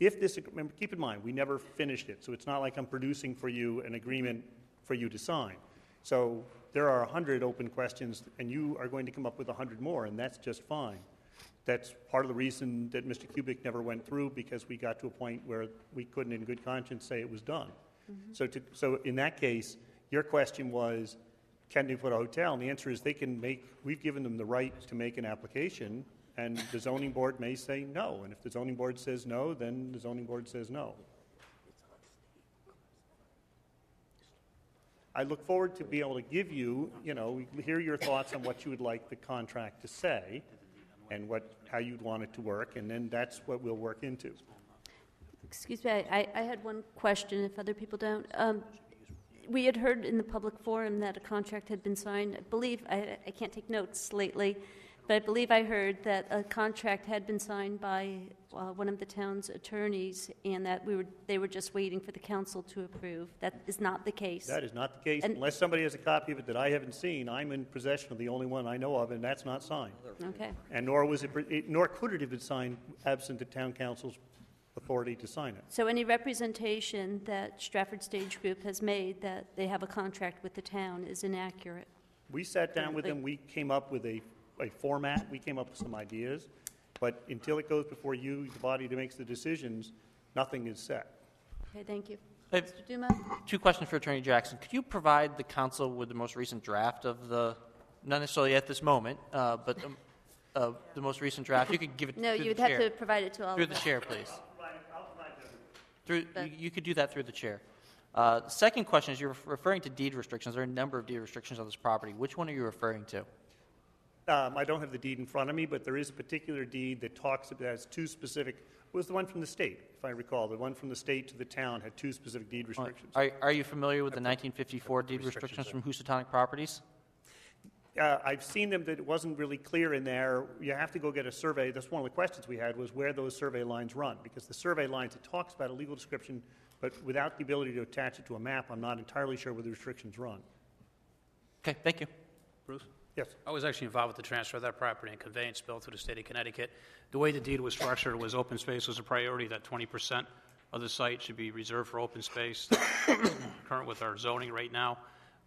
if this, remember, keep in mind, we never finished it, so it's not like I'm producing for you an agreement for you to sign. So there are 100 open questions, and you are going to come up with 100 more, and that's just fine. That's part of the reason that Mr. Kubik never went through, because we got to a point where we couldn't in good conscience say it was done. Mm-hmm. So to, so in that case, your question was, can they put a hotel? And the answer is they can make, we've given them the right to make an application, and the zoning board may say no. And if the zoning board says no, then the zoning board says no. I look forward to be able to give you, you know, hear your thoughts on what you would like the contract to say and what, how you'd want it to work, and then that's what we'll work into. Excuse me, I, I- had one question, if other people don't. Um, We had heard in the public forum that a contract had been signed. I believe, I, I can't take notes lately, but I believe I heard that a contract had been signed by uh, one of the town's attorneys, and that we were, they were just waiting for the council to approve. That is not the case. That is not the case. And- Unless somebody has a copy of it that I haven't seen, I'm in possession of the only one I know of, and that's not signed. Okay. And nor was it, it- nor could it have been signed absent the town council's authority to sign it. So any representation that Stratford Stage Group has made that they have a contract with the town is inaccurate. We sat down with them, we came up with a, a format, we came up with some ideas, but until it goes before you, the body that makes the decisions, nothing is set. Okay, thank you. Hey, Mr. Duma? Two questions for Attorney Jackson. Could you provide the council with the most recent draft of the, not necessarily at this moment, uh, but um, uh, the most recent draft? You could give it No, through you would have chair. to provide it to all Through of the chair, please. Through, But- you- you could do that through the chair. Uh, Second question is, you're referring to deed restrictions. There are a number of deed restrictions on this property. Which one are you referring to? Um, I don't have the deed in front of me, but there is a particular deed that talks about, has two specific, was the one from the state, if I recall. The one from the state to the town had two specific deed restrictions. Are are you familiar with the 1954 deed restrictions from Housatonic Properties? Uh, I've seen them that it wasn't really clear in there. You have to go get a survey. That's one of the questions we had was where those survey lines run. Because the survey lines, it talks about a legal description, but without the ability to attach it to a map, I'm not entirely sure where the restrictions run. Okay, thank you. Bruce? Yes. I was actually involved with the transfer of that property and conveyance bill to the state of Connecticut. The way the deed was structured was open space was a priority, that 20% of the site should be reserved for open space, current with our zoning right now.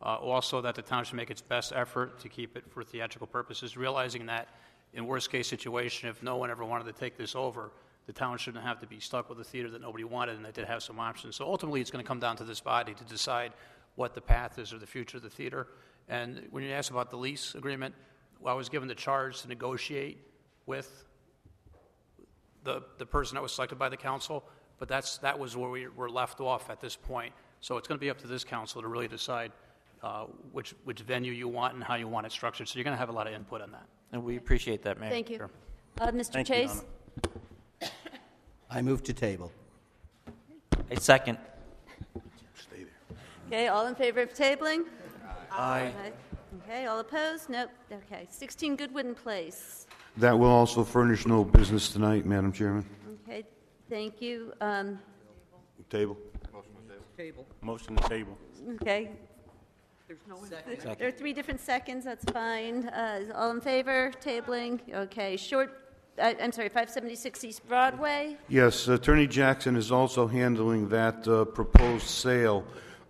Uh, Also, that the town should make its best effort to keep it for theatrical purposes, realizing that in worst-case situation, if no one ever wanted to take this over, the town shouldn't have to be stuck with a theater that nobody wanted, and they did have some options. So ultimately, it's going to come down to this body to decide what the path is or the future of the theater. And when you asked about the lease agreement, well, I was given the charge to negotiate with the, the person that was selected by the council, but that's, that was where we were left off at this point. So it's going to be up to this council to really decide uh, which, which venue you want and how you want it structured. So you're going to have a lot of input on that. And we appreciate that, Mayor. Thank you. Sure. Uh, Mr. Thank you, Chase? I move to table. A second. Okay, all in favor of tabling? Aye. Okay, all opposed? Nope. Okay, 16 Goodwin Place. That will also furnish no business tonight, Madam Chairman. Okay, thank you. Um, Table. Motion to table. Table. Motion to table. Okay. There are three different seconds, that's fine. Uh, All in favor, tabling? Okay, short, I- I'm sorry, 576 East Broadway? Yes, Attorney Jackson is also handling that uh, proposed sale.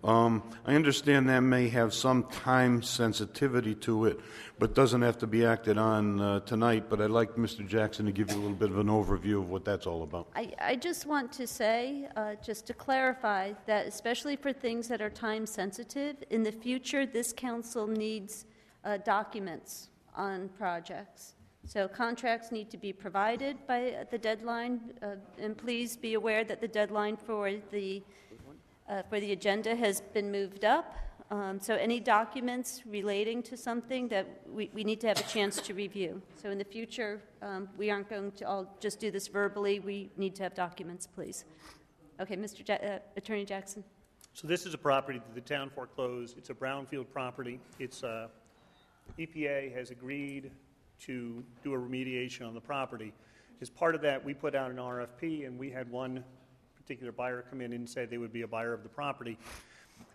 Um, I understand that may have some time sensitivity to it, but doesn't have to be acted on uh, tonight. But I'd like Mr. Jackson to give you a little bit of an overview of what that's all about. I, I just want to say, uh, just to clarify, that especially for things that are time-sensitive, in the future, this council needs uh, documents on projects. So contracts need to be provided by the deadline, uh, and please be aware that the deadline for the, uh, for the agenda has been moved up. Um, So any documents relating to something that we, we need to have a chance to review. So in the future, um, we aren't going to all just do this verbally, we need to have documents, please. Okay, Mr. Ja- uh, Attorney Jackson? So this is a property that the town foreclosed. It's a brownfield property. It's, uh, EPA has agreed to do a remediation on the property. As part of that, we put out an RFP, and we had one particular buyer come in and say they would be a buyer of the property.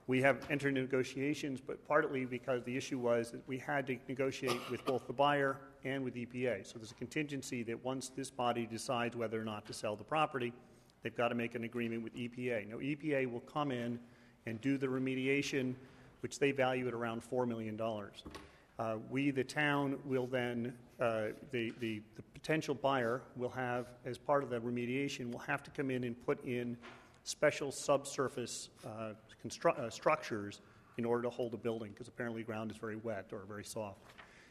We have entered negotiations, but partly because the issue was that we had to negotiate with both the buyer and with EPA. So there's a contingency that once this body decides whether or not to sell the property, they've got to make an agreement with EPA. Now, EPA will come in and do the remediation, which they value at around $4 million. Uh, We, the town, will then, uh, the, the the potential buyer will have, as part of the remediation, will have to come in and put in special subsurface uh, constru- uh, structures in order to hold a building, because apparently ground is very wet or very soft.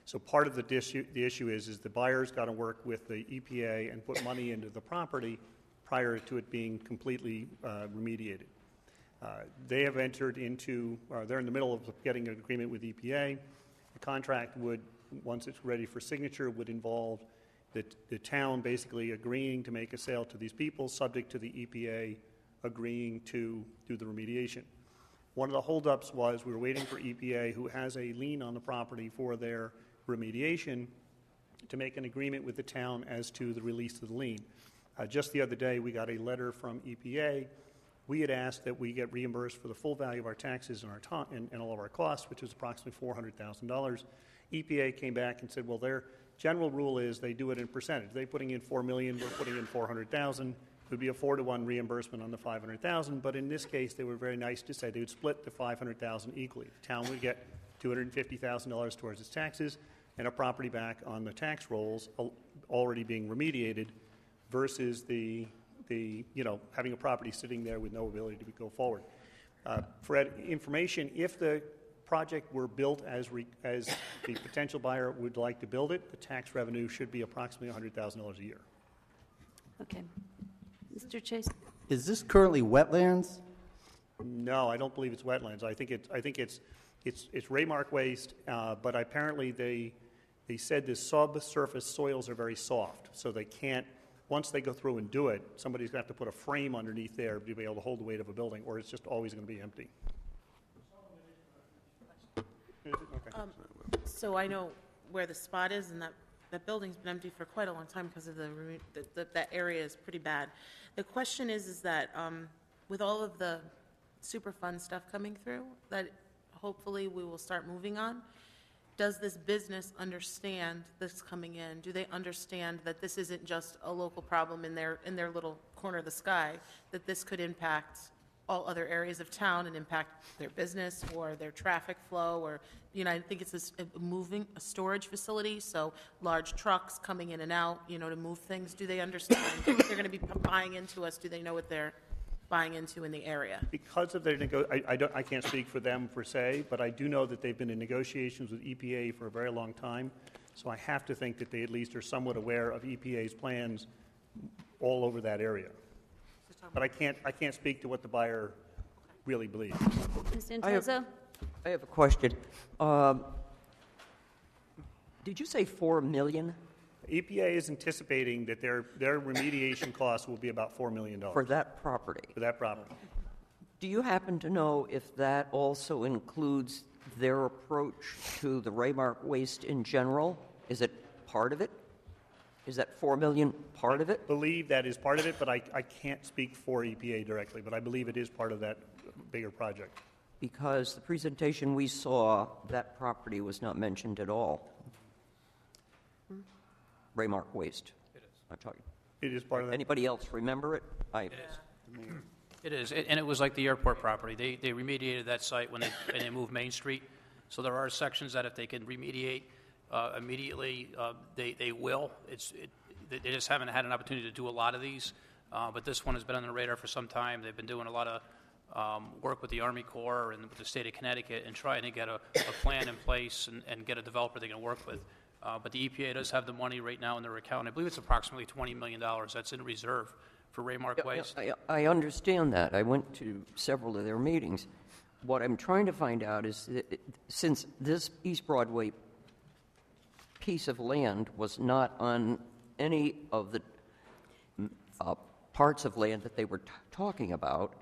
So part of the issue, the issue is, is the buyer's got to work with the EPA and put money into the property prior to it being completely uh, remediated. Uh, They have entered into, or they're in the middle of getting an agreement with EPA. The contract would, once it's ready for signature, would involve the, the town basically agreeing to make a sale to these people, subject to the EPA agreeing to do the remediation. One of the holdups was we were waiting for EPA, who has a lien on the property for their remediation, to make an agreement with the town as to the release of the lien. Uh, Just the other day, we got a letter from EPA. We had asked that we get reimbursed for the full value of our taxes and our ti- and and all of our costs, which is approximately $400,000. EPA came back and said, well, their general rule is they do it in percentage. They're putting in 4 million, we're putting in 400,000. It would be a four to one reimbursement on the 500,000, but in this case, they were very nice to say they would split the 500,000 equally. The town would get $250,000 towards its taxes and a property back on the tax rolls al- already being remediated versus the, the, you know, having a property sitting there with no ability to go forward. Uh, For information, if the project were built as, re- as the potential buyer would like to build it, the tax revenue should be approximately $100,000 a year. Okay. Mr. Chase? Is this currently wetlands? No, I don't believe it's wetlands. I think it's, I think it's, it's, it's Raymark waste, uh, but apparently they, they said the subsurface soils are very soft, so they can't, once they go through and do it, somebody's gonna have to put a frame underneath there to be able to hold the weight of a building, or it's just always gonna be empty. Um, So I know where the spot is, and that, that building's been empty for quite a long time because of the, that, that area is pretty bad. The question is, is that um, with all of the Superfund stuff coming through, that hopefully we will start moving on, does this business understand this coming in? Do they understand that this isn't just a local problem in their, in their little corner of the sky, that this could impact all other areas of town and impact their business or their traffic flow or, you know, I think it's a uh, moving, a storage facility, so large trucks coming in and out, you know, to move things. Do they understand they're going to be buying into us? Do they know what they're buying into in the area? Because of their nego, I, I don't, I can't speak for them per se, but I do know that they've been in negotiations with EPA for a very long time. So I have to think that they at least are somewhat aware of EPA's plans all over that area. But I can't, I can't speak to what the buyer really believes. Ms. I have- Santozo? I have a question. Um, Did you say 4 million EPA is anticipating that their, their remediation costs will be about $4 million for that property? for that property. Do you happen to know if that also includes their approach to the Raymark waste in general? Is it part of it? Is that 4 million part of it? Believe that is part of it, but I, I can't speak for EPA directly, but I believe it is part of that bigger project. Because the presentation we saw, that property was not mentioned at all. Raymark waste. It is. I'm talking. It is part of that. Anybody else remember it? I, It is, and it was like the airport property. They, they remediated that site when they, when they moved Main Street. So there are sections that if they can remediate uh, immediately, uh, they, they will. It's, it, they just haven't had an opportunity to do a lot of these. Uh, But this one has been on the radar for some time. They've been doing a lot of um, work with the Army Corps and with the state of Connecticut and trying to get a, a plan in place and, and get a developer they can work with. Uh, But the EPA does have the money right now in their account. I believe it's approximately $20 million that's in reserve for Raymark Waste. I, I understand that. I went to several of their meetings. What I'm trying to find out is that it- since this East Broadway piece of land was not on any of the uh, parts of land that they were t- talking about,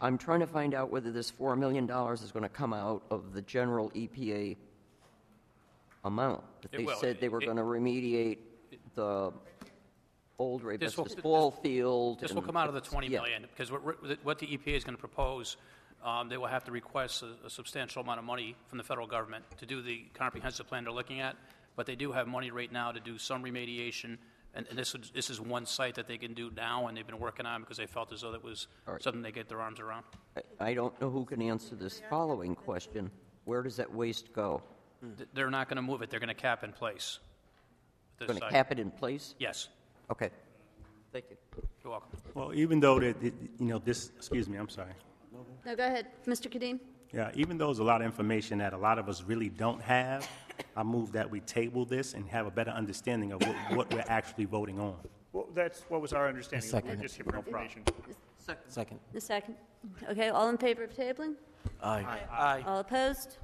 I'm trying to find out whether this $4 million is going to come out of the general EPA amount. That It they will. said they were It- going to remediate the old This will- Ray ball field. This will and- come out of the 20 yeah. million, because what what the EPA is going to propose, um, they will have to request a a substantial amount of money from the federal government to do the comprehensive plan they're looking at, but they do have money right now to do some remediation, and and this would- this is one site that they can do now, and they've been working on because they felt as though that was All right. something they get their arms around. I- I don't know who can answer this following question. Where does that waste go? Th- They're not going to move it, they're going to cap in place. This Going to site. cap it in place? Yes, Okay. Thank you. you're welcome. Well, even though that, that, you know, this, excuse me, I'm sorry. No, go ahead. Mr. Kadeem? Yeah, even though there's a lot of information that a lot of us really don't have, I move that we table this and have a better understanding of what, what we're actually voting on. Well, that's what was our understanding. Second. We're just here for information. Second. The second. Okay, all in favor of tabling? Aye. Aye. All opposed?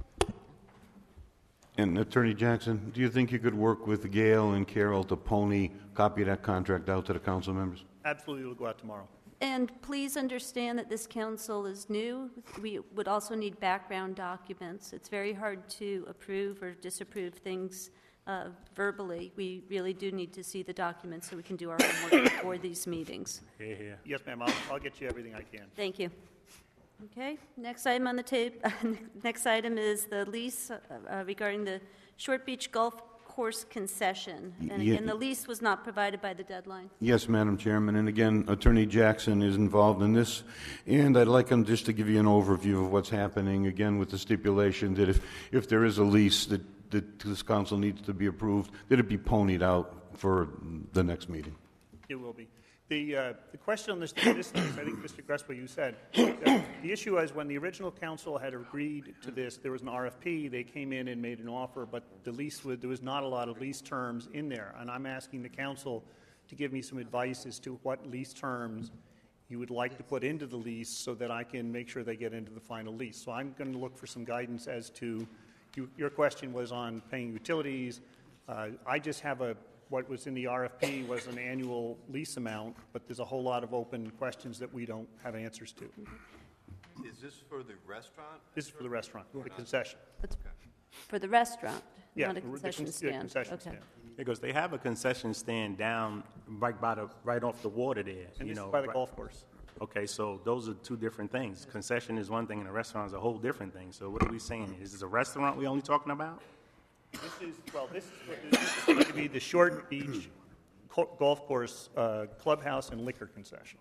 And Attorney Jackson, do you think you could work with Gail and Carol to pony copy that contract out to the council members? Absolutely, we'll go out tomorrow. And please understand that this council is new. We would also need background documents. It's very hard to approve or disapprove things uh, verbally. We really do need to see the documents so we can do our homework before these meetings. Here, here. Yes, ma'am, I'll, I'll get you everything I can. Thank you. Okay, next item on the tape, next item is the lease uh, uh, regarding the Short Beach Golf Course concession. And Ye- again, the lease was not provided by the deadline. Yes, Madam Chairman, and again, Attorney Jackson is involved in this, and I'd like him just to give you an overview of what's happening, again, with the stipulation that if, if there is a lease that, that this council needs to be approved, that it be ponied out for the next meeting. It will be. The, uh, the question on this, I think, Mr. Grespo, you said, the issue was when the original council had agreed to this, there was an RFP, they came in and made an offer, but the lease, was- there was not a lot of lease terms in there. And I'm asking the council to give me some advice as to what lease terms you would like to put into the lease so that I can make sure they get into the final lease. So I'm going to look for some guidance as to, you- your question was on paying utilities. Uh, I just have a, what was in the RFP was an annual lease amount, but there's a whole lot of open questions that we don't have answers to. Is this for the restaurant? This is for the restaurant, the concession. For the restaurant, Yeah, not a the- the concession con- yeah, stand? concession Okay. stand. Because they have a concession stand down right by the, right off the water there, And you this know. is by the right- golf course. Okay, so those are two different things. Concession is one thing and a restaurant is a whole different thing. So what are we saying? Is this a restaurant we only talking about? This is, well, this is, what- this is going to be the Short Beach co- Golf Course uh, Clubhouse and liquor concession.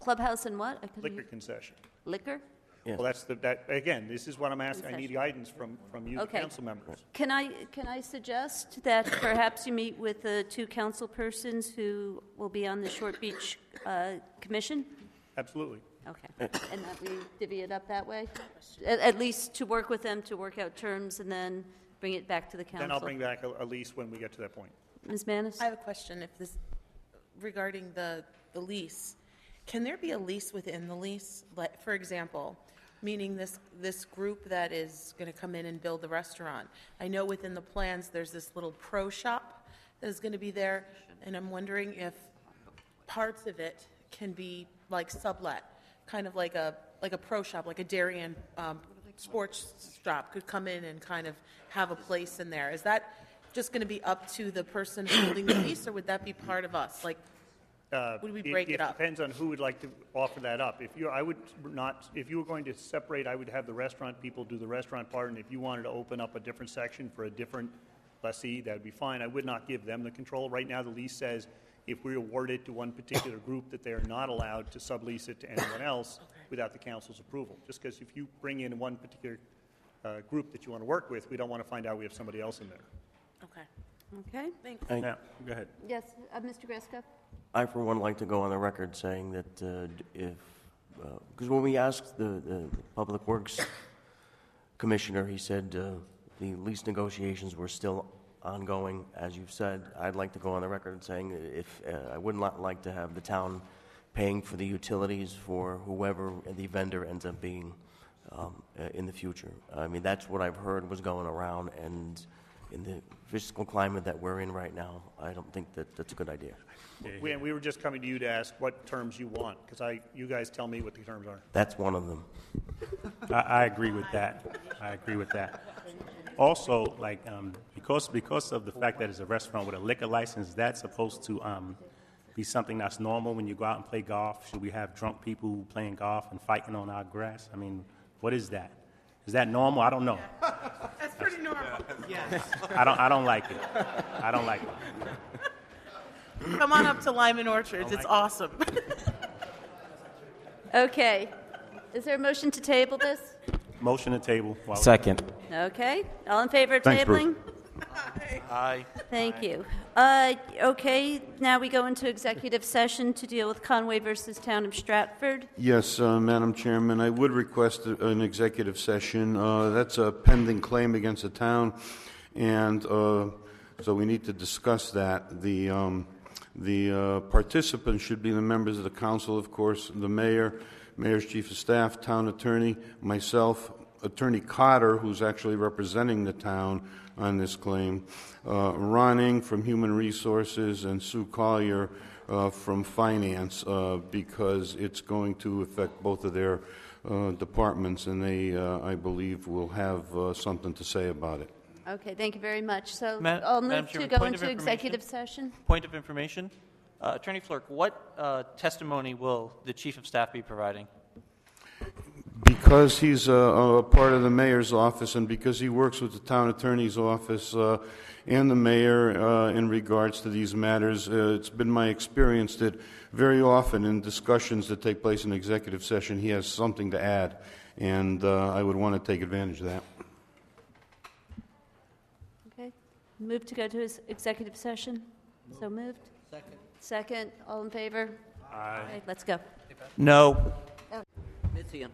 Clubhouse and what? I couldn't Liquor hear- concession. Liquor? Well, that's the, that, again, this is what I'm asking, I need guidance from, from you, the Okay. council members. Can I, can I suggest that perhaps you meet with the two council persons who will be on the Short Beach uh, Commission? Absolutely. Okay. And that we divvy it up that way? At, at least to work with them, to work out terms, and then bring it back to the council? Then I'll bring back a a lease when we get to that point. Ms. Manis? I have a question, if this, regarding the, the lease. Can there be a lease within the lease? Like, for example, meaning this, this group that is going to come in and build the restaurant. I know within the plans, there's this little pro shop that is going to be there, and I'm wondering if parts of it can be like sublet, kind of like a, like a pro shop, like a Darien um, sports shop could come in and kind of have a place in there. Is that just going to be up to the person holding the lease, or would that be part of us? Like, Uh, Would we break it up? depends on who would like to offer that up. If you, I would not, if you were going to separate, I would have the restaurant people do the restaurant part, and if you wanted to open up a different section for a different lessee, that'd be fine. I would not give them the control. Right now, the lease says if we award it to one particular group, that they are not allowed to sublease it to anyone else without the council's approval. Just because if you bring in one particular uh, group that you want to work with, we don't want to find out we have somebody else in there. okay, Okay. thanks. I- Now, go ahead. Yes, uh, Mr. Gresco? I, for one, like to go on the record saying that uh, d- if, because when we asked the, the Public Works Commissioner, he said uh, the lease negotiations were still ongoing, as you've said. I'd like to go on the record saying that if, uh, I would not like to have the town paying for the utilities for whoever the vendor ends up being um, uh, in the future. I mean, that's what I've heard was going around, and in the fiscal climate that we're in right now, I don't think that that's a good idea. We, and we were just coming to you to ask what terms you want, because I, you guys tell me what the terms are. That's one of them. I, I agree with that. I agree with that. Also, like, um, because, because of the fact that it's a restaurant with a liquor license, that's supposed to, um, be something that's normal when you go out and play golf? Should we have drunk people playing golf and fighting on our grass? I mean, what is that? Is that normal? I don't know. That's pretty normal. Yes. I don't, I don't like it. I don't like it. Come on up to Lyman Orchards, it's awesome. Okay. Is there a motion to table this? Motion to table. while- Second. Okay. All in favor of Thanks, Bruce. Tabling? Aye. Thank you. Uh, Okay, now we go into executive session to deal with Conway versus Town of Stratford. Yes, uh, Madam Chairman, I would request a- an executive session. Uh, That's a pending claim against the town, and uh, so we need to discuss that. The um, the uh, participants should be the members of the council, of course, the mayor, Mayor's Chief of Staff, Town Attorney, myself, Attorney Cotter, who's actually representing the town on this claim, uh, Ron Ing from Human Resources, and Sue Collier uh, from Finance, uh, because it's going to affect both of their uh, departments, and they, uh, I believe, will have uh, something to say about it. Okay, thank you very much. So Ma- I'll Madam move to Chairman, go point of into executive session. Point of information. Uh, Attorney Florek, what uh, testimony will the Chief of Staff be providing? Because he's a, a part of the mayor's office and because he works with the town attorney's office uh, and the mayor uh, in regards to these matters, uh, it's been my experience that very often in discussions that take place in executive session, he has something to add, and uh, I would want to take advantage of that. Okay, move to go to his executive session. So moved? Second. Second, all in favor? Aye. Let's go. No. Mitzi Are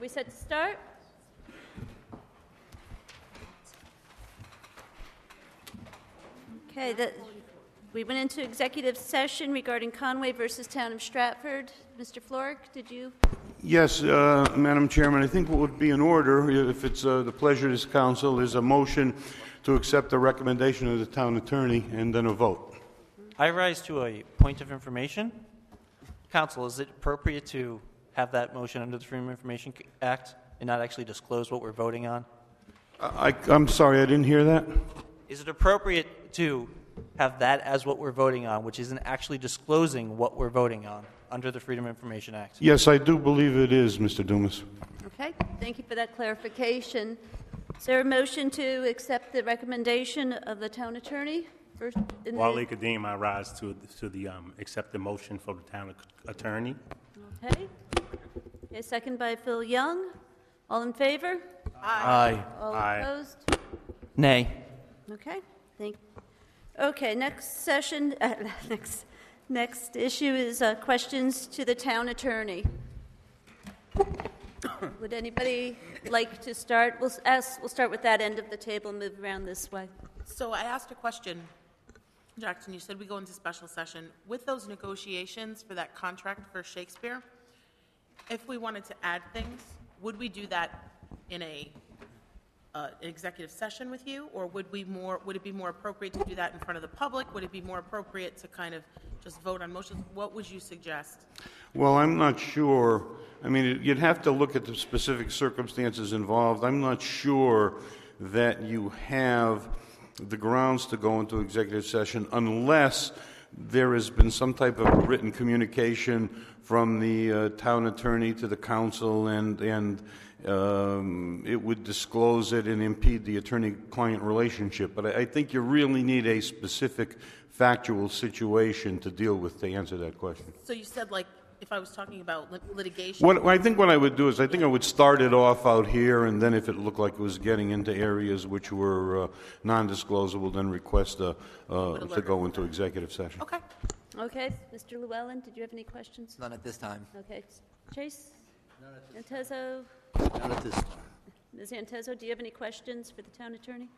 we set to start? Okay, that, we went into executive session regarding Conway versus Town of Stratford. Mr. Florek, did you? Yes, uh, Madam Chairman, I think what would be in order, if it's uh, the pleasure of this council, is a motion to accept the recommendation of the town attorney and then a vote. I rise to a point of information. Council, is it appropriate to have that motion under the Freedom of Information Act and not actually disclose what we're voting on? I, I'm sorry, I didn't hear that. Is it appropriate to have that as what we're voting on, which isn't actually disclosing what we're voting on under the Freedom of Information Act? Yes, I do believe it is, Mr. Dumas. Okay, thank you for that clarification. Is there a motion to accept the recommendation of the town attorney? First, in the- Wally Kadeem, I rise to, to the, um, accept the motion for the town attorney. Okay. Okay, second by Phil Young. All in favor? Aye. All Aye. opposed? Nay. Okay, thank, okay, next session, uh, next, next issue is uh, questions to the town attorney. Would anybody like to start? We'll s- ask, we'll start with that end of the table, and move around this way. So I asked a question, Jackson, you said we go into special session. With those negotiations for that contract for Shakespeare, if we wanted to add things, would we do that in a, uh, an executive session with you? Or would we more, would it be more appropriate to do that in front of the public? Would it be more appropriate to kind of just vote on motions? What would you suggest? Well, I'm not sure. I mean, you'd have to look at the specific circumstances involved. I'm not sure that you have the grounds to go into executive session unless there has been some type of written communication from the uh, town attorney to the council, and, and um, it would disclose it and impede the attorney-client relationship. But I, I think you really need a specific factual situation to deal with to answer that question. So you said like, if I was talking about lit- litigation? What, I think what I would do is, I think I would start it off out here, and then if it looked like it was getting into areas which were uh, non-disclosable, then request uh, uh, to go into executive session. Okay. Okay, Mr. Llewellyn, did you have any questions? None at this time. Okay, Chase? Antezo? Not at this time. Ms. Antezo, do you have any questions for the town attorney?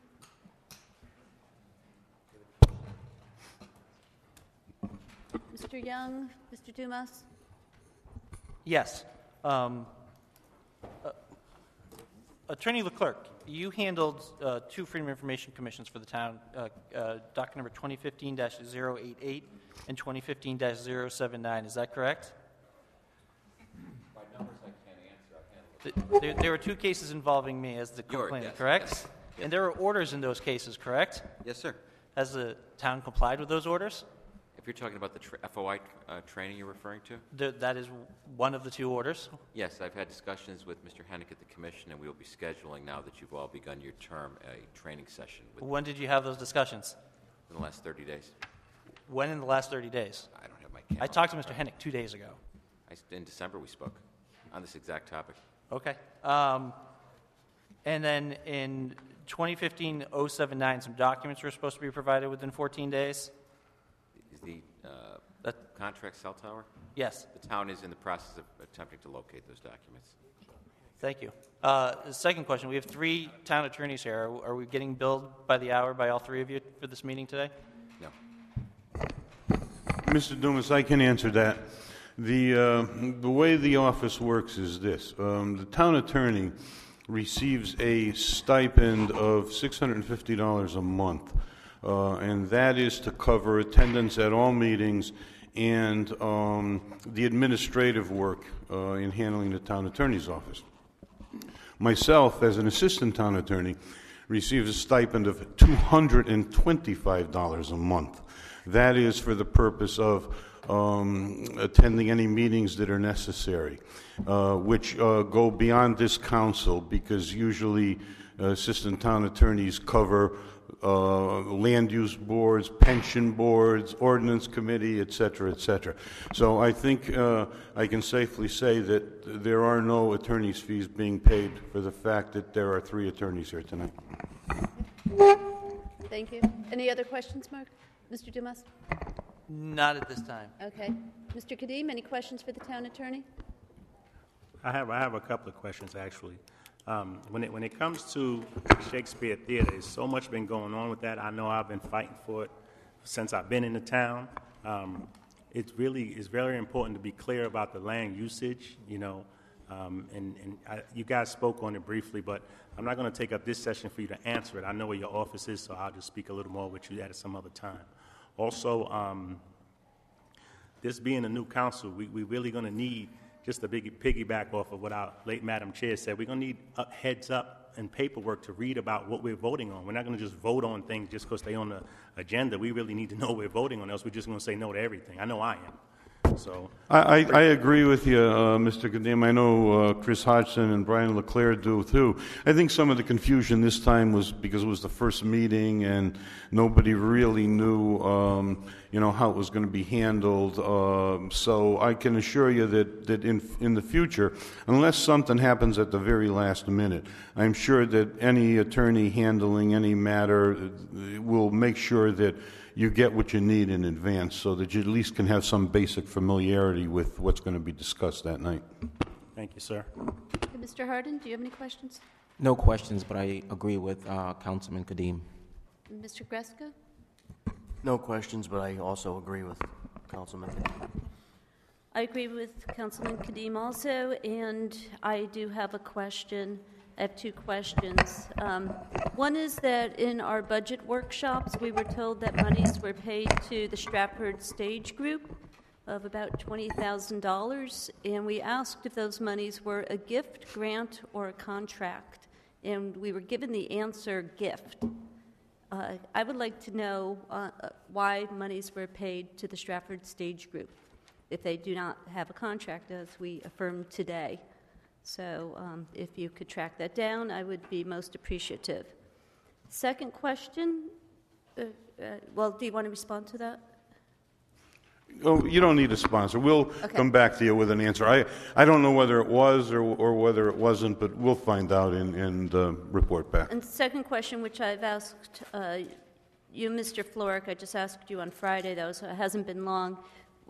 Mr. Young, Mr. Dumas? Yes. Um, uh, Attorney Leclerc, you handled uh, two Freedom of Information Commissions for the town, uh, uh, docket number 2015-088 and 2015-079. Is that correct? Th- There, there were two cases involving me as the complainant, yes, correct? yes, And there were orders in those cases, correct? Yes, sir. Has the town complied with those orders? If you're talking about the tra- FOI uh, training you're referring to? Th- That is one of the two orders? Yes, I've had discussions with Mr. Hennick at the commission, and we will be scheduling, now that you've all begun your term, a training session When did you have those discussions? In the last 30 days. When in the last 30 days? I don't have my I talked to Mr. Hennick two days ago. I In December, we spoke on this exact topic. Okay. Um, and then in 2015-079, some documents were supposed to be provided within 14 days? Is uh, That, contract cell tower? yes, The town is in the process of attempting to locate those documents. thank you. Uh, the second question, we have three town attorneys here. Are, are we getting billed by the hour by all three of you for this meeting today? No. Mr. Dumas, I can answer that. The, uh, the way the office works is this. Um, the town attorney receives a stipend of $650 a month, uh, and that is to cover attendance at all meetings and um, the administrative work uh, in handling the town attorney's office. Myself, as an assistant town attorney, receives a stipend of $225 a month. That is for the purpose of um, attending any meetings that are necessary, uh, which uh, go beyond this council because usually uh, assistant town attorneys cover uh, land use boards, pension boards, ordinance committee, et cetera, et cetera. So I think uh, I can safely say that there are no attorney's fees being paid for the fact that there are three attorneys here tonight. Thank you. Any other questions, Mark? Mr. Dumas? Not at this time. Okay. Mr. Kadeem, any questions for the town attorney? I have, I have a couple of questions, actually. Um, when, it, when it comes to Shakespeare Theater, there's so much been going on with that. I know I've been fighting for it since I've been in the town. Um, it really is very important to be clear about the land usage, you know, um, and, and I, you guys spoke on it briefly, but I'm not going to take up this session for you to answer it. I know where your office is, so I'll just speak a little more with you at some other time. Also, um, this being a new council, we, we're really going to need, just to big, piggyback off of what our late Madam Chair said, we're going to need heads up and paperwork to read about what we're voting on. We're not going to just vote on things just because they're on the agenda. We really need to know what we're voting on, else we're just going to say no to everything. I know I am. So, I, I, agree with you, uh, Mr. Kadeem. I know uh, Chris Hodgson and Brian LeClaire do too. I think some of the confusion this time was because it was the first meeting and nobody really knew, um, you know, how it was going to be handled. Um so I can assure you that, that in, in the future, unless something happens at the very last minute, I'm sure that any attorney handling any matter uh, will make sure that you get what you need in advance so that you at least can have some basic familiarity with what's going to be discussed that night. thank you, sir. Okay, Mr. Hardin, do you have any questions? No questions, but I agree with uh, Councilman Kadeem. Mr. Gresko? No questions, but I also agree with Councilman. I agree with Councilman Kadeem also, and I do have a question. I have two questions. Um, One is that in our budget workshops, we were told that monies were paid to the Stratford Stage Troupe of about $20,000, and we asked if those monies were a gift, grant, or a contract, and we were given the answer gift. Uh, I would like to know uh, why monies were paid to the Stratford Stage Troupe if they do not have a contract, as we affirmed today. So um, if you could track that down, I would be most appreciative. Second question, uh, uh, well, do you want to respond to that? Oh, you don't need a sponsor. We'll Okay. come back to you with an answer. I, I don't know whether it was or, or whether it wasn't, but we'll find out and, and uh, report back. And second question, which I've asked uh, you, Mr. Florek, I just asked you on Friday, though, so it hasn't been long.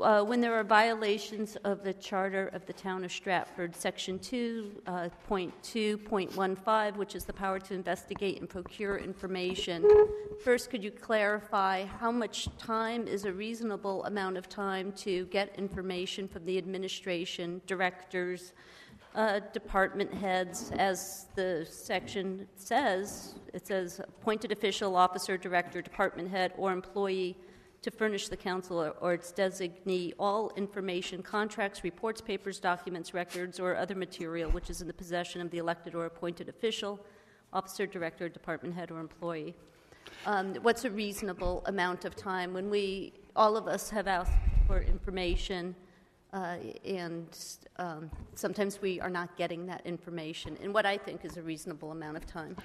Uh, When there are violations of the Charter of the Town of Stratford, Section 2.2.15, which is the power to investigate and procure information, first, could you clarify how much time is a reasonable amount of time to get information from the administration, directors, uh, department heads, as the section says, it says appointed official, officer, director, department head, or employee to furnish the council or- or its designee all information, contracts, reports, papers, documents, records, or other material which is in the possession of the elected or appointed official, officer, director, department head, or employee. Um, What's a reasonable amount of time when we, all of us have asked for information, uh, and um, sometimes we are not getting that information in what I think is a reasonable amount of time.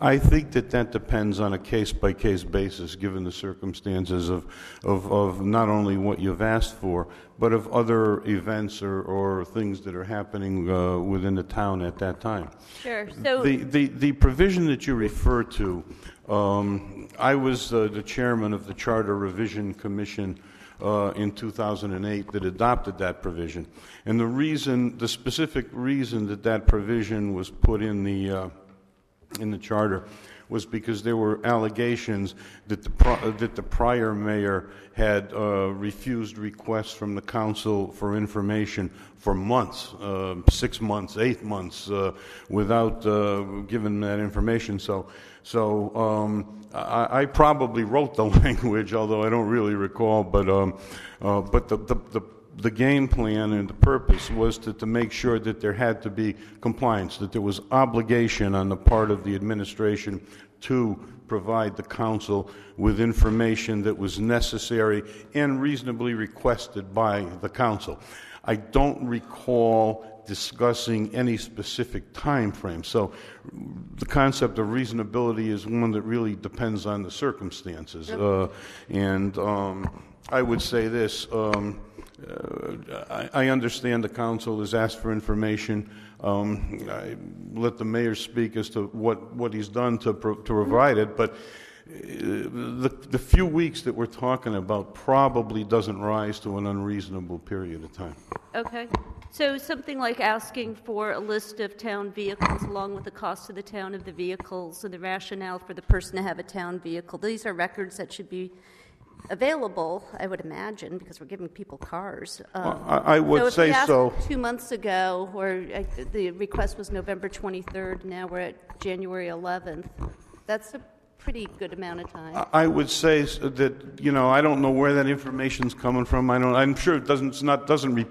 I think that that depends on a case-by-case basis, given the circumstances of, of, of not only what you've asked for, but of other events or, or things that are happening uh, within the town at that time. Sure. So, The, the, the provision that you refer to, um, I was uh, the chairman of the Charter Revision Commission uh, in 2008 that adopted that provision. And the reason, the specific reason that that provision was put in the, uh, in the charter was because there were allegations that the, pro- uh, that the prior mayor had uh, refused requests from the council for information for months, uh, six months, eight months, uh, without uh, giving that information. So, so um, I, I probably wrote the language, although I don't really recall. But, um, uh, but the, the, the the game plan and the purpose was to, to make sure that there had to be compliance, that there was obligation on the part of the administration to provide the council with information that was necessary and reasonably requested by the council. I don't recall discussing any specific time frame. So the concept of reasonability is one that really depends on the circumstances. Uh, and um, I would say this. Um, uh, I I understand the council has asked for information. Um, I Let the mayor speak as to what, what he's done to, pro- to provide it, but uh, the, the few weeks that we're talking about probably doesn't rise to an unreasonable period of time. Okay. So something like asking for a list of town vehicles along with the cost of the town of the vehicles and the rationale for the person to have a town vehicle. These are records that should be available, I would imagine, because we're giving people cars. Um, Well, I- I would so say so. Two months ago, or uh, the request was November 23rd, now we're at January 11th. That's a pretty good amount of time. I- would say that, you know, I don't know where that information's coming from. I don't, I'm sure it doesn't, it's not, doesn't, re-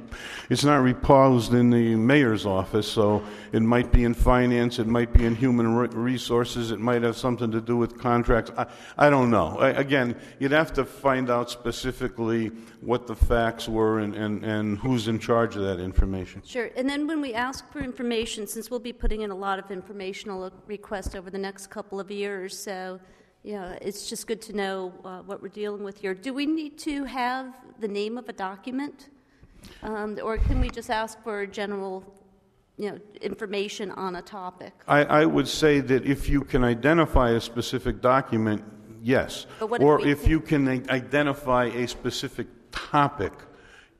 it's not reposed in the mayor's office, so it might be in finance, it might be in human resources, it might have something to do with contracts. I, I don't know. I, again, you'd have to find out specifically what the facts were and, and, and who's in charge of that information. Sure. And then when we ask for information, since we'll be putting in a lot of informational requests over the next couple of years, so, know, it's just good to know uh, what we're dealing with here. Do we need to have the name of a document? Um, Or can we just ask for general, you know, information on a topic? I, I would say that if you can identify a specific document, yes. But what if Or we if you can identify a specific topic,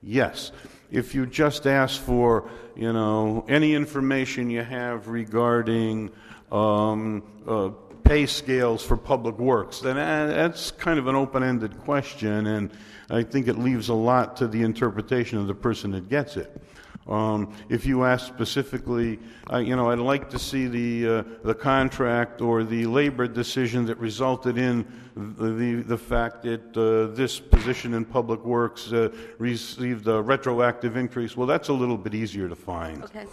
yes. If you just ask for, you know, any information you have regarding um, uh, pay scales for public works, then uh, that's kind of an open-ended question, and I think it leaves a lot to the interpretation of the person that gets it. Um, If you ask specifically, uh, you know, I'd like to see the, uh, the contract or the labor decision that resulted in the, the, the fact that uh, this position in Public Works uh, received a retroactive increase, well, that's a little bit easier to find. Okay.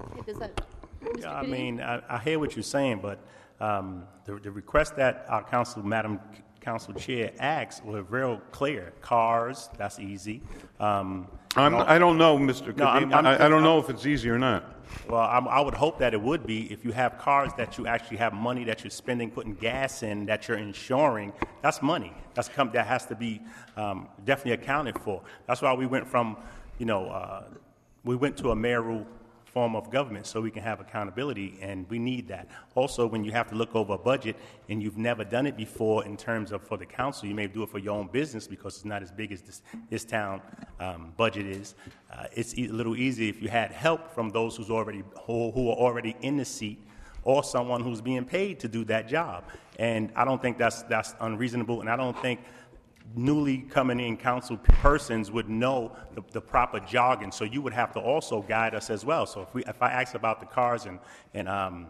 Okay, Does that, Mr. Yeah, I mean, I, I hear what you're saying, but um, the, the request that our council, Madam Council Chair asked were real clear. Cars, that's easy. Um, I'm, I don't know, Mr. No, I'm- I'm- I, I don't know if it's easy or not. Well, I'm, I would hope that it would be if you have cars that you actually have money that you're spending, putting gas in, that you're insuring. That's money. That's come, that has to be um, definitely accounted for. That's why we went from, you know, uh, we went to a mayoral form of government so we can have accountability, and we need that. Also, when you have to look over a budget and you've never done it before in terms of for the council, you may do it for your own business because it's not as big as this, this town um, budget is. Uh, it's a little easier if you had help from those who's already who, who are already in the seat or someone who's being paid to do that job. And I don't think that's that's unreasonable, and I don't think newly coming in council persons would know the, the proper jargon. So you would have to also guide us as well. So if we, if I ask about the cars and, and, um,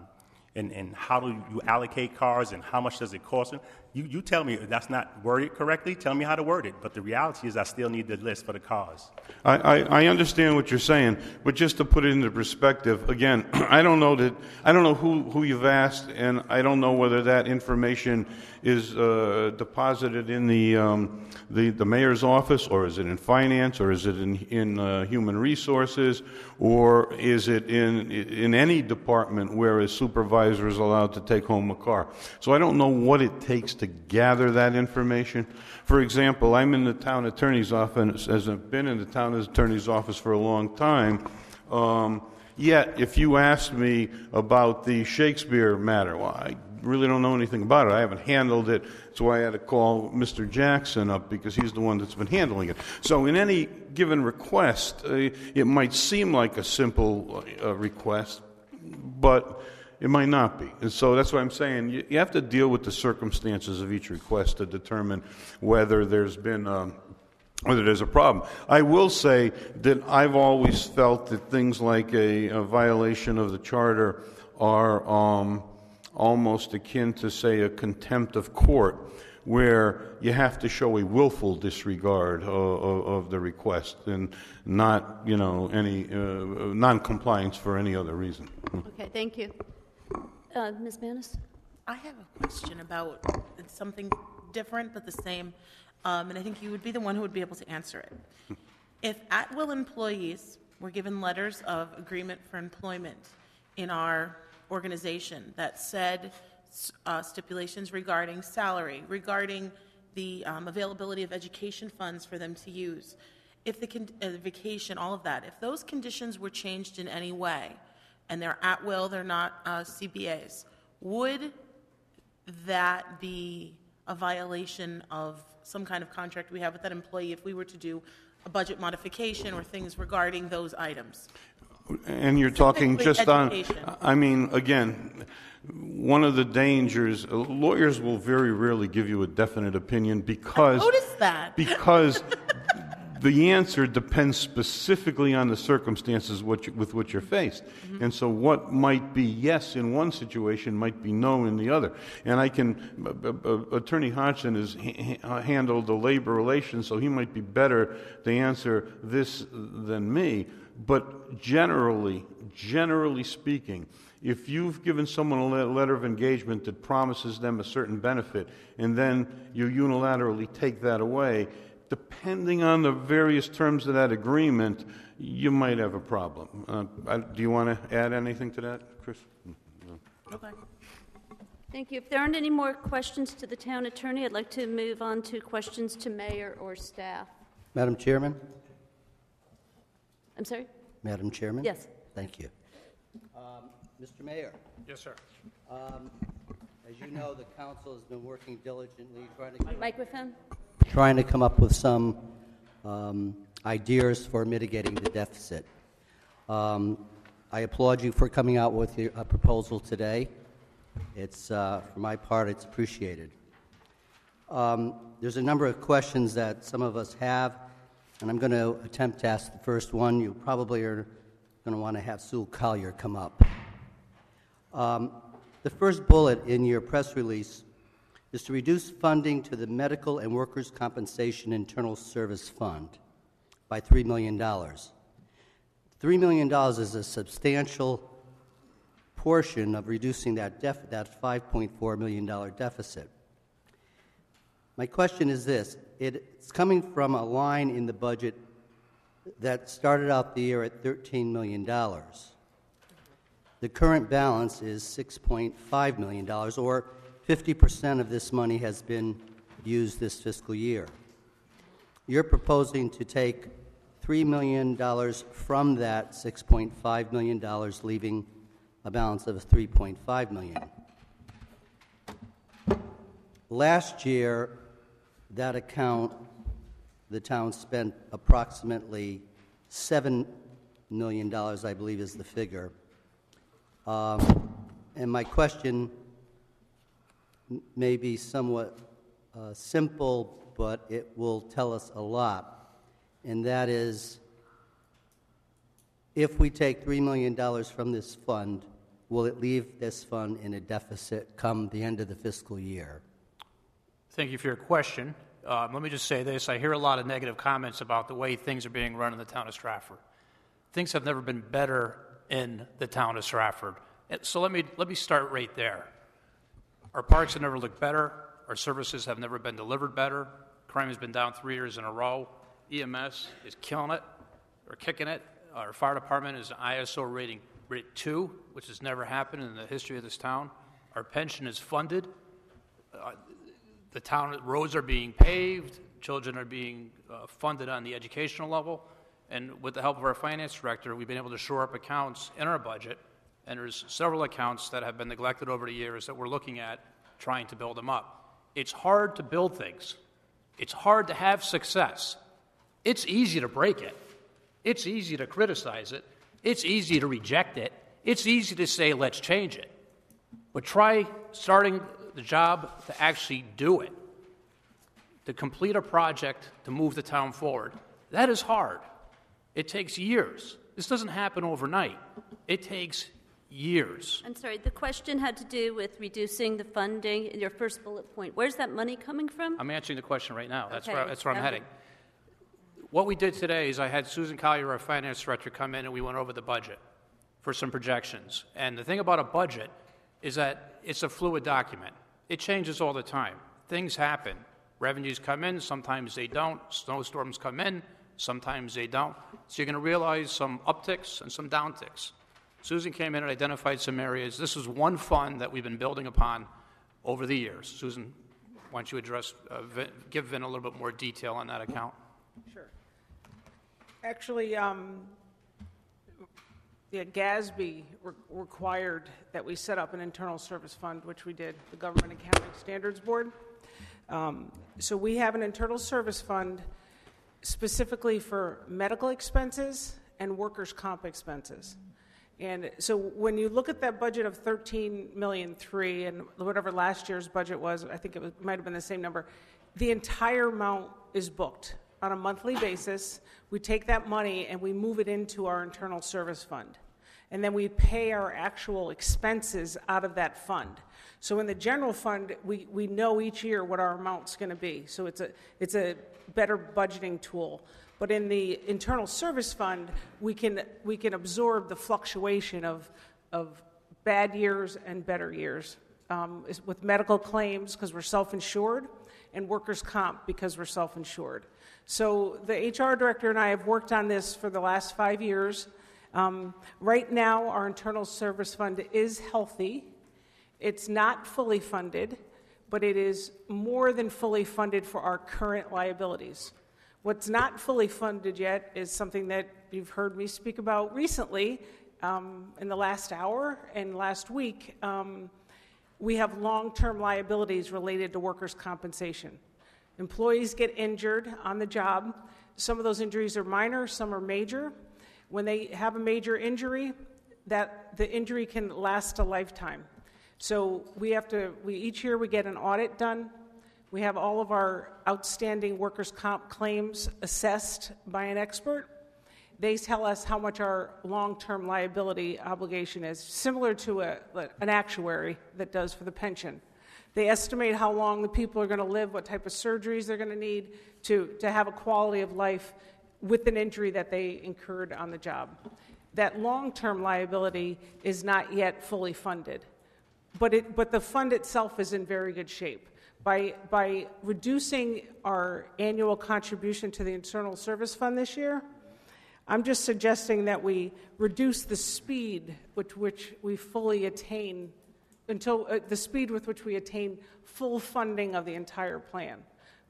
and, and how do you allocate cars and how much does it cost you, you tell me that's not worded correctly, tell me how to word it. But the reality is I still need the list for the cars. I, I, I understand what you're saying, but just to put it into perspective, again, I don't know that I don't know who, who you've asked, and I don't know whether that information is uh, deposited in the, um, the the mayor's office, or is it in finance, or is it in in uh, human resources, or is it in in any department where a supervisor is allowed to take home a car? So I don't know what it takes to gather that information. For example, I'm in the town attorney's office, as I've been in the town attorney's office for a long time. Um, yet, if you ask me about the Shakespeare matter, well, I really don't know anything about it. I haven't handled it. That's why I had to call Mr. Jackson up because he's the one that's been handling it. So, in any given request, uh, it might seem like a simple uh, request, but it might not be. And so that's what I'm saying you, you have to deal with the circumstances of each request to determine whether there's been. Um, whether there's a problem. I will say that I've always felt that things like a, a violation of the charter are um, almost akin to, say, a contempt of court, where you have to show a willful disregard of, of, of the request and not, you know, any uh, non-compliance for any other reason. Okay, thank you. Uh, Ms. Manis? I have a question about it's something different but the same, um, and I think you would be the one who would be able to answer it. If at-will employees were given letters of agreement for employment in our organization that said uh, stipulations regarding salary, regarding the um, availability of education funds for them to use, if the con- uh, vacation, all of that, if those conditions were changed in any way, and they're at will, they're not uh, CBAs, would that be a violation of some kind of contract we have with that employee if we were to do a budget modification or things regarding those items? And you're talking Specifically just on, education. I mean, again, one of the dangers, lawyers will very rarely give you a definite opinion because. noticed that. Because the answer depends specifically on the circumstances you, with which you're faced. Mm-hmm. And so what might be yes in one situation might be no in the other. And I can, uh, uh, Attorney Hodgson has ha- ha- handled the labor relations, so he might be better to answer this than me. But generally, generally speaking, if you've given someone a letter of engagement that promises them a certain benefit, and then you unilaterally take that away, depending on the various terms of that agreement, you might have a problem. Uh, I- do you want to add anything to that, Chris? Okay. Thank you. If there aren't any more questions to the town attorney, I'd like to move on to questions to mayor or staff. Madam Chairman? I'm sorry? Madam Chairman? Yes. Thank you. Um, Mr. Mayor, Yes, sir. um, as you know, the council has been working diligently trying to, Microphone? Trying to come up with some um, ideas for mitigating the deficit. Um, I applaud you for coming out with a proposal today. It's, uh, for my part, it's appreciated. Um, there's a number of questions that some of us have, and I'm going to attempt to ask the first one. You probably are going to want to have Sue Collier come up. Um, the first bullet in your press release is to reduce funding to the Medical and Workers' Compensation Internal Service Fund by $3 million. $3 million is a substantial portion of reducing that, def- that $5.4 million deficit. My question is this it's coming from a line in the budget that started out the year at $13 million. The current balance is $6.5 million, or 50% of this money has been used this fiscal year. You're proposing to take $3 million from that $6.5 million, leaving a balance of 3.5 million. Last year, that account, the town spent approximately $7 million, I believe is the figure. Um, and my question may be somewhat uh, simple, but it will tell us a lot. And that is if we take $3 million from this fund, will it leave this fund in a deficit come the end of the fiscal year? Thank you for your question. Um, let me just say this. I hear a lot of negative comments about the way things are being run in the town of Stratford. Things have never been better in the town of Stratford. So let me, let me start right there. Our parks have never looked better. Our services have never been delivered better. Crime has been down three years in a row. EMS is killing it or kicking it. Our fire department is an ISO rating rate two, which has never happened in the history of this town. Our pension is funded. Uh, the town roads are being paved. Children are being uh, funded on the educational level. And with the help of our finance director, we've been able to shore up accounts in our budget. And there's several accounts that have been neglected over the years that we're looking at trying to build them up. It's hard to build things. It's hard to have success. It's easy to break it. It's easy to criticize it. It's easy to reject it. It's easy to say, let's change it. But try starting the job to actually do it, to complete a project to move the town forward. That is hard. It takes years. This doesn't happen overnight. It takes years. I'm sorry, the question had to do with reducing the funding, in your first bullet point. Where's that money coming from? I'm answering the question right now. That's, where, that's where I'm okay. heading. What we did today is I had Susan Collier, our finance director, come in and we went over the budget for some projections. And the thing about a budget is that it's a fluid document. It changes all the time. Things happen. Revenues come in, sometimes they don't. Snowstorms come in, sometimes they don't. So you're going to realize some upticks and some downticks. Susan came in and identified some areas. This is one fund that we've been building upon over the years. Susan, why don't you address, uh, Vin, give Vin a little bit more detail on that account? Sure. Actually, um, yeah, GASB re- required that we set up an internal service fund, which we did, the Government Accounting Standards Board. Um, So we have an internal service fund specifically for medical expenses and workers' comp expenses. And so when you look at that budget of 13 million three and whatever last year's budget was, I think it was, might have been the same number, the entire amount is booked on a monthly basis. We take that money and we move it into our internal service fund. And then we pay our actual expenses out of that fund. So in the general fund, we, we know each year what our amount's going to be. So it's a, it's a better budgeting tool. But in the internal service fund, we can, we can absorb the fluctuation of, of bad years and better years. Um, with medical claims, because we're self insured, and workers' comp, because we're self insured. So the HR director and I have worked on this for the last five years. Um, right now, our internal service fund is healthy. It's not fully funded, but it is more than fully funded for our current liabilities. What's not fully funded yet is something that you've heard me speak about recently um, in the last hour and last week. Um, we have long term liabilities related to workers' compensation. Employees get injured on the job. Some of those injuries are minor, some are major. When they have a major injury, that the injury can last a lifetime. So we have to, we, each year we get an audit done. We have all of our outstanding workers' comp claims assessed by an expert. They tell us how much our long term liability obligation is, similar to a, an actuary that does for the pension. They estimate how long the people are going to live, what type of surgeries they're going to need to, to have a quality of life with an injury that they incurred on the job. That long term liability is not yet fully funded, but, it, but the fund itself is in very good shape. By, by reducing our annual contribution to the internal service fund this year, I'm just suggesting that we reduce the speed with which we fully attain until uh, the speed with which we attain full funding of the entire plan.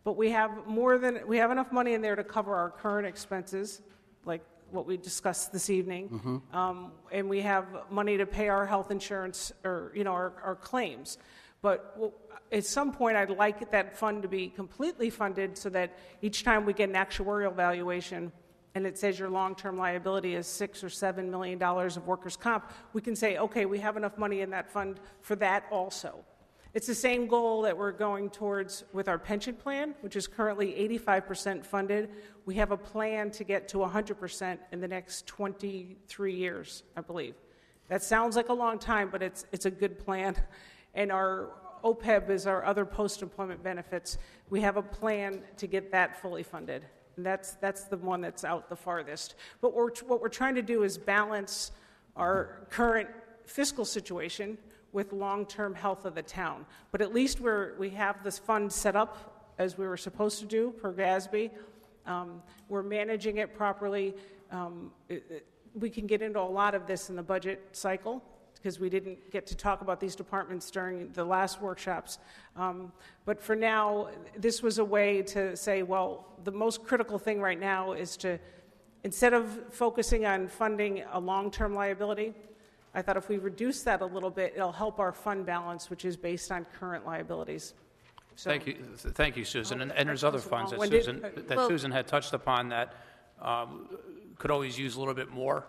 But we have more than we have enough money in there to cover our current expenses, like what we discussed this evening, um, and we have money to pay our health insurance or you know our, our claims. But at some point, I'd like that fund to be completely funded so that each time we get an actuarial valuation and it says your long-term liability is six or seven million dollars of workers' comp, we can say, okay, we have enough money in that fund for that also. It's the same goal that we're going towards with our pension plan, which is currently 85% funded. We have a plan to get to 100% in the next 23 years, I believe. That sounds like a long time, but it's, it's a good plan. And our OPEB is our other post-employment benefits. We have a plan to get that fully funded. And that's, that's the one that's out the farthest. But we're, what we're trying to do is balance our current fiscal situation with long-term health of the town. But at least we're, we have this fund set up as we were supposed to do per GASB. Um, we're managing it properly. Um, it- it- we can get into a lot of this in the budget cycle because we didn't get to talk about these departments during the last workshops. Um, but for now, this was a way to say, well, the most critical thing right now is to, instead of focusing on funding a long term liability, I thought if we reduce that a little bit, it'll help our fund balance, which is based on current liabilities. So- Thank you, thank you, Susan. And, and there's other funds that. Susan, that Well- Susan had touched upon that um, could always use a little bit more.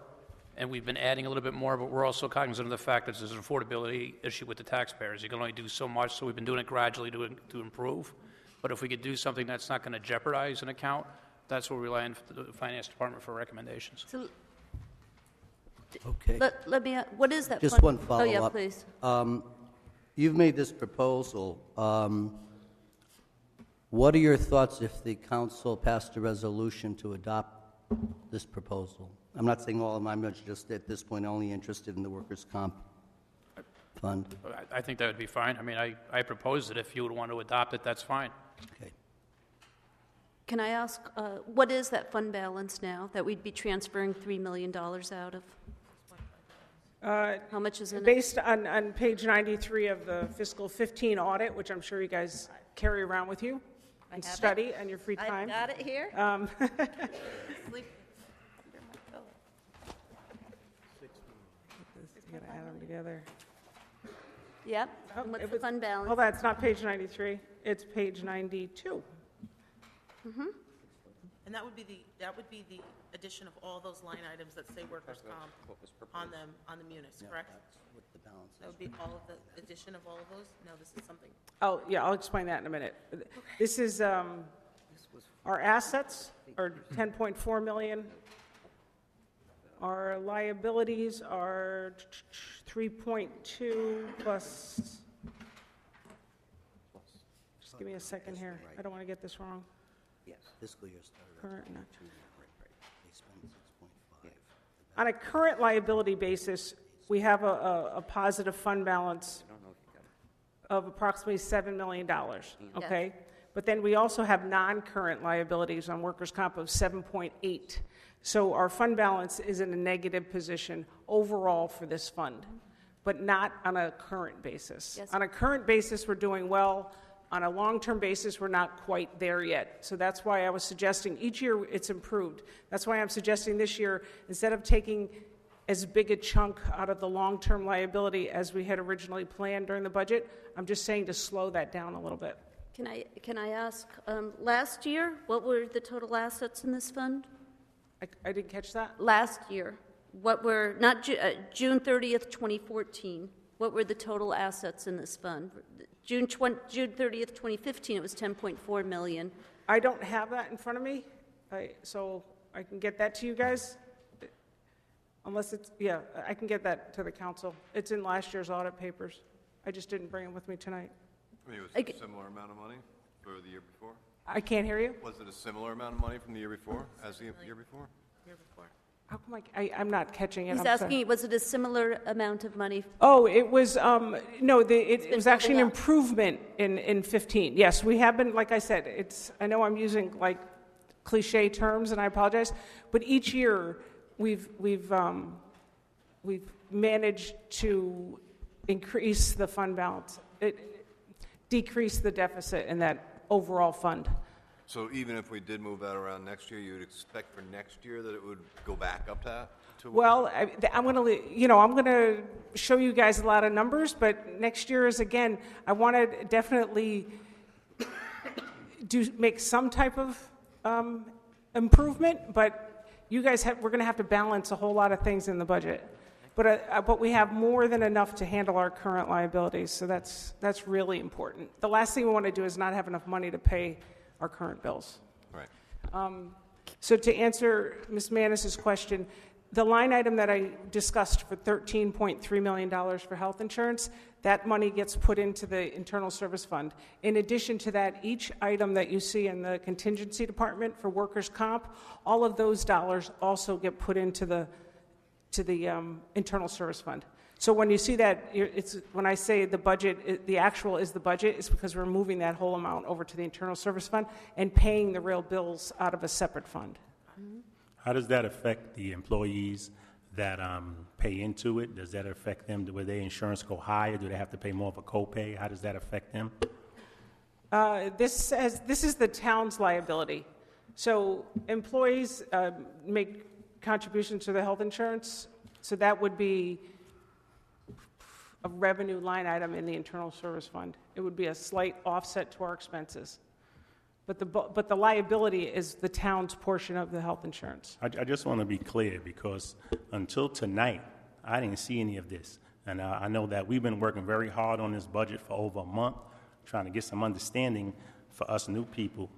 And we've been adding a little bit more, but we're also cognizant of the fact that there's an affordability issue with the taxpayers. You can only do so much, so we've been doing it gradually to, to improve. But if we could do something that's not going to jeopardize an account, that's where we rely on the finance department for recommendations. So, Okay. let, let me, uh, what is that? Just fund- one follow-up. Oh, yeah, please. Um, You've made this proposal. Um, What are your thoughts if the council passed a resolution to adopt this proposal? I'm not saying all of them, I'm just at this point only interested in the workers' comp fund. I, I think that would be fine. I mean, I, I proposed it. If you would want to adopt it, that's fine. Okay. Can I ask, uh, what is that fund balance now that we'd be transferring $3 million out of? Uh, How much is in it? Based on, on page 93 of the fiscal 15 audit, which I'm sure you guys carry around with you and have it. study on your free I've time. got it here. Um, You gotta add them together. Yep. Oh, And what's it the was- fund balance? Hold on, it's not page 93, it's page 92. Mhm. And that would be the, that would be the addition of all those line items that say workers' comp on them, on the munis, correct? That would be all of the addition of all of those? No, this is something, Oh, yeah, I'll explain that in a minute. This is, um, our assets are 10.4 million. Our liabilities are 3.2 plus, just give me a second here. I don't want to get this wrong. Yes. Fiscal year started. Current, no. They spent 6.5. On a current liability basis, we have a, a, a positive fund balance of approximately $7 million, okay? But then we also have non-current liabilities on workers' comp of 7.8. So our fund balance is in a negative position overall for this fund, but not on a current basis. Yes. On a current basis, we're doing well. On a long-term basis, we're not quite there yet. So that's why I was suggesting each year it's improved. That's why I'm suggesting this year, instead of taking as big a chunk out of the long-term liability as we had originally planned during the budget, I'm just saying to slow that down a little bit. Can I, can I ask, um, last year, what were the total assets in this fund? I, I didn't catch that. Last year, what were, not Ju- uh, June 30th, 2014, what were the total assets in this fund? June 20, June 30th, 2015, it was 10.4 million. I don't have that in front of me, I, so I can get that to you guys. Unless it's, yeah, I can get that to the council. It's in last year's audit papers. I just didn't bring it with me tonight. I mean, was I it similar amount of money for the year before? I can't hear you. Was it a similar amount of money from the year before as the year before? year before. How come I, I, I'm not catching it? He's I'm sorry. asking, was it a similar amount of money? Oh, it was, um, no, the, it, been it was actually an building up. improvement in, in 15. Yes, we have been, like I said, it's, I know I'm using like cliche terms and I apologize, but each year we've, we've, um, we've managed to increase the fund balance, it, decrease the deficit in that overall fund. So even if we did move that around next year, you'd expect for next year that it would go back up to? to Well, I, I'm going to, you know, I'm going to show you guys a lot of numbers, but next year is again, I want to definitely do make some type of um, improvement, but you guys have, we're going to have to balance a whole lot of things in the budget. But, uh, uh, but we have more than enough to handle our current liabilities, so that's, that's really important. The last thing we want to do is not have enough money to pay our current bills. Right. Um, So to answer Ms. Manus's question, the line item that I discussed for $13.3 million for health insurance, that money gets put into the internal service fund. In addition to that, each item that you see in the contingency department for workers' comp, all of those dollars also get put into the, to the um, internal service fund. So when you see that, it's, when I say the budget, it- the actual is the budget, it's because we're moving that whole amount over to the internal service fund and paying the real bills out of a separate fund. How does that affect the employees that um, pay into it? Does that affect them, where their insurance go higher? Do they have to pay more of a copay? How does that affect them? Uh, This says, this is the town's liability. So employees uh, make contributions to the health insurance, so that would be a revenue line item in the internal service fund. It would be a slight offset to our expenses. But the, but the liability is the town's portion of the health insurance. I, I just want to be clear because until tonight, I didn't see any of this. And I know that we've been working very hard on this budget for over a month, trying to get some understanding for us new people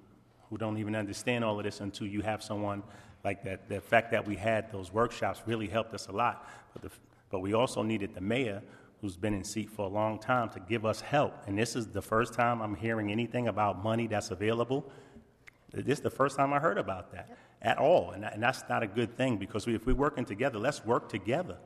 who don't even understand all of this until you have someone like that. The fact that we had those workshops really helped us a lot. But, the, but we also needed the mayor, who's been in seat for a long time, to give us help. And this is the first time I'm hearing anything about money that's available. This is the first time I heard about that at all. And, that- and that's not a good thing because we, if we're working together, let's work together.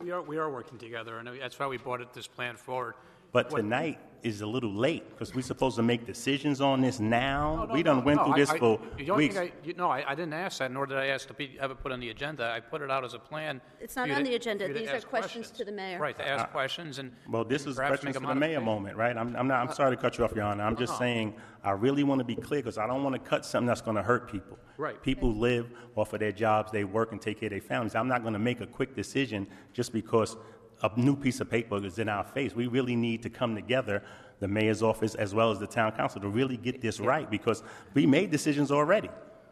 We are, we are working together, and that's why we brought it, this plan forward. But What- tonight is a little late because we're supposed to make decisions on this now. No, no, we done no, went no, through I- this I- for the only weeks. thing I- you- No, I, I didn't ask that, nor did I ask to be, have it put on the agenda. I put it out as a plan. It's not on to- the agenda. for you to These are ask questions to the mayor. Right, to ask uh, questions and. Well, this is questions make to a the mayor moment, right? I'm, I'm not, I'm sorry to cut you off, Your Honor. I'm just No. saying, I really want to be clear because I don't want to cut something that's going to hurt people. Right. People live off of their jobs, they work and take care of their families. I'm not going to make a quick decision just because a new piece of paper is in our face. We really need to come together, the mayor's office as well as the town council, to really get this right because we made decisions already,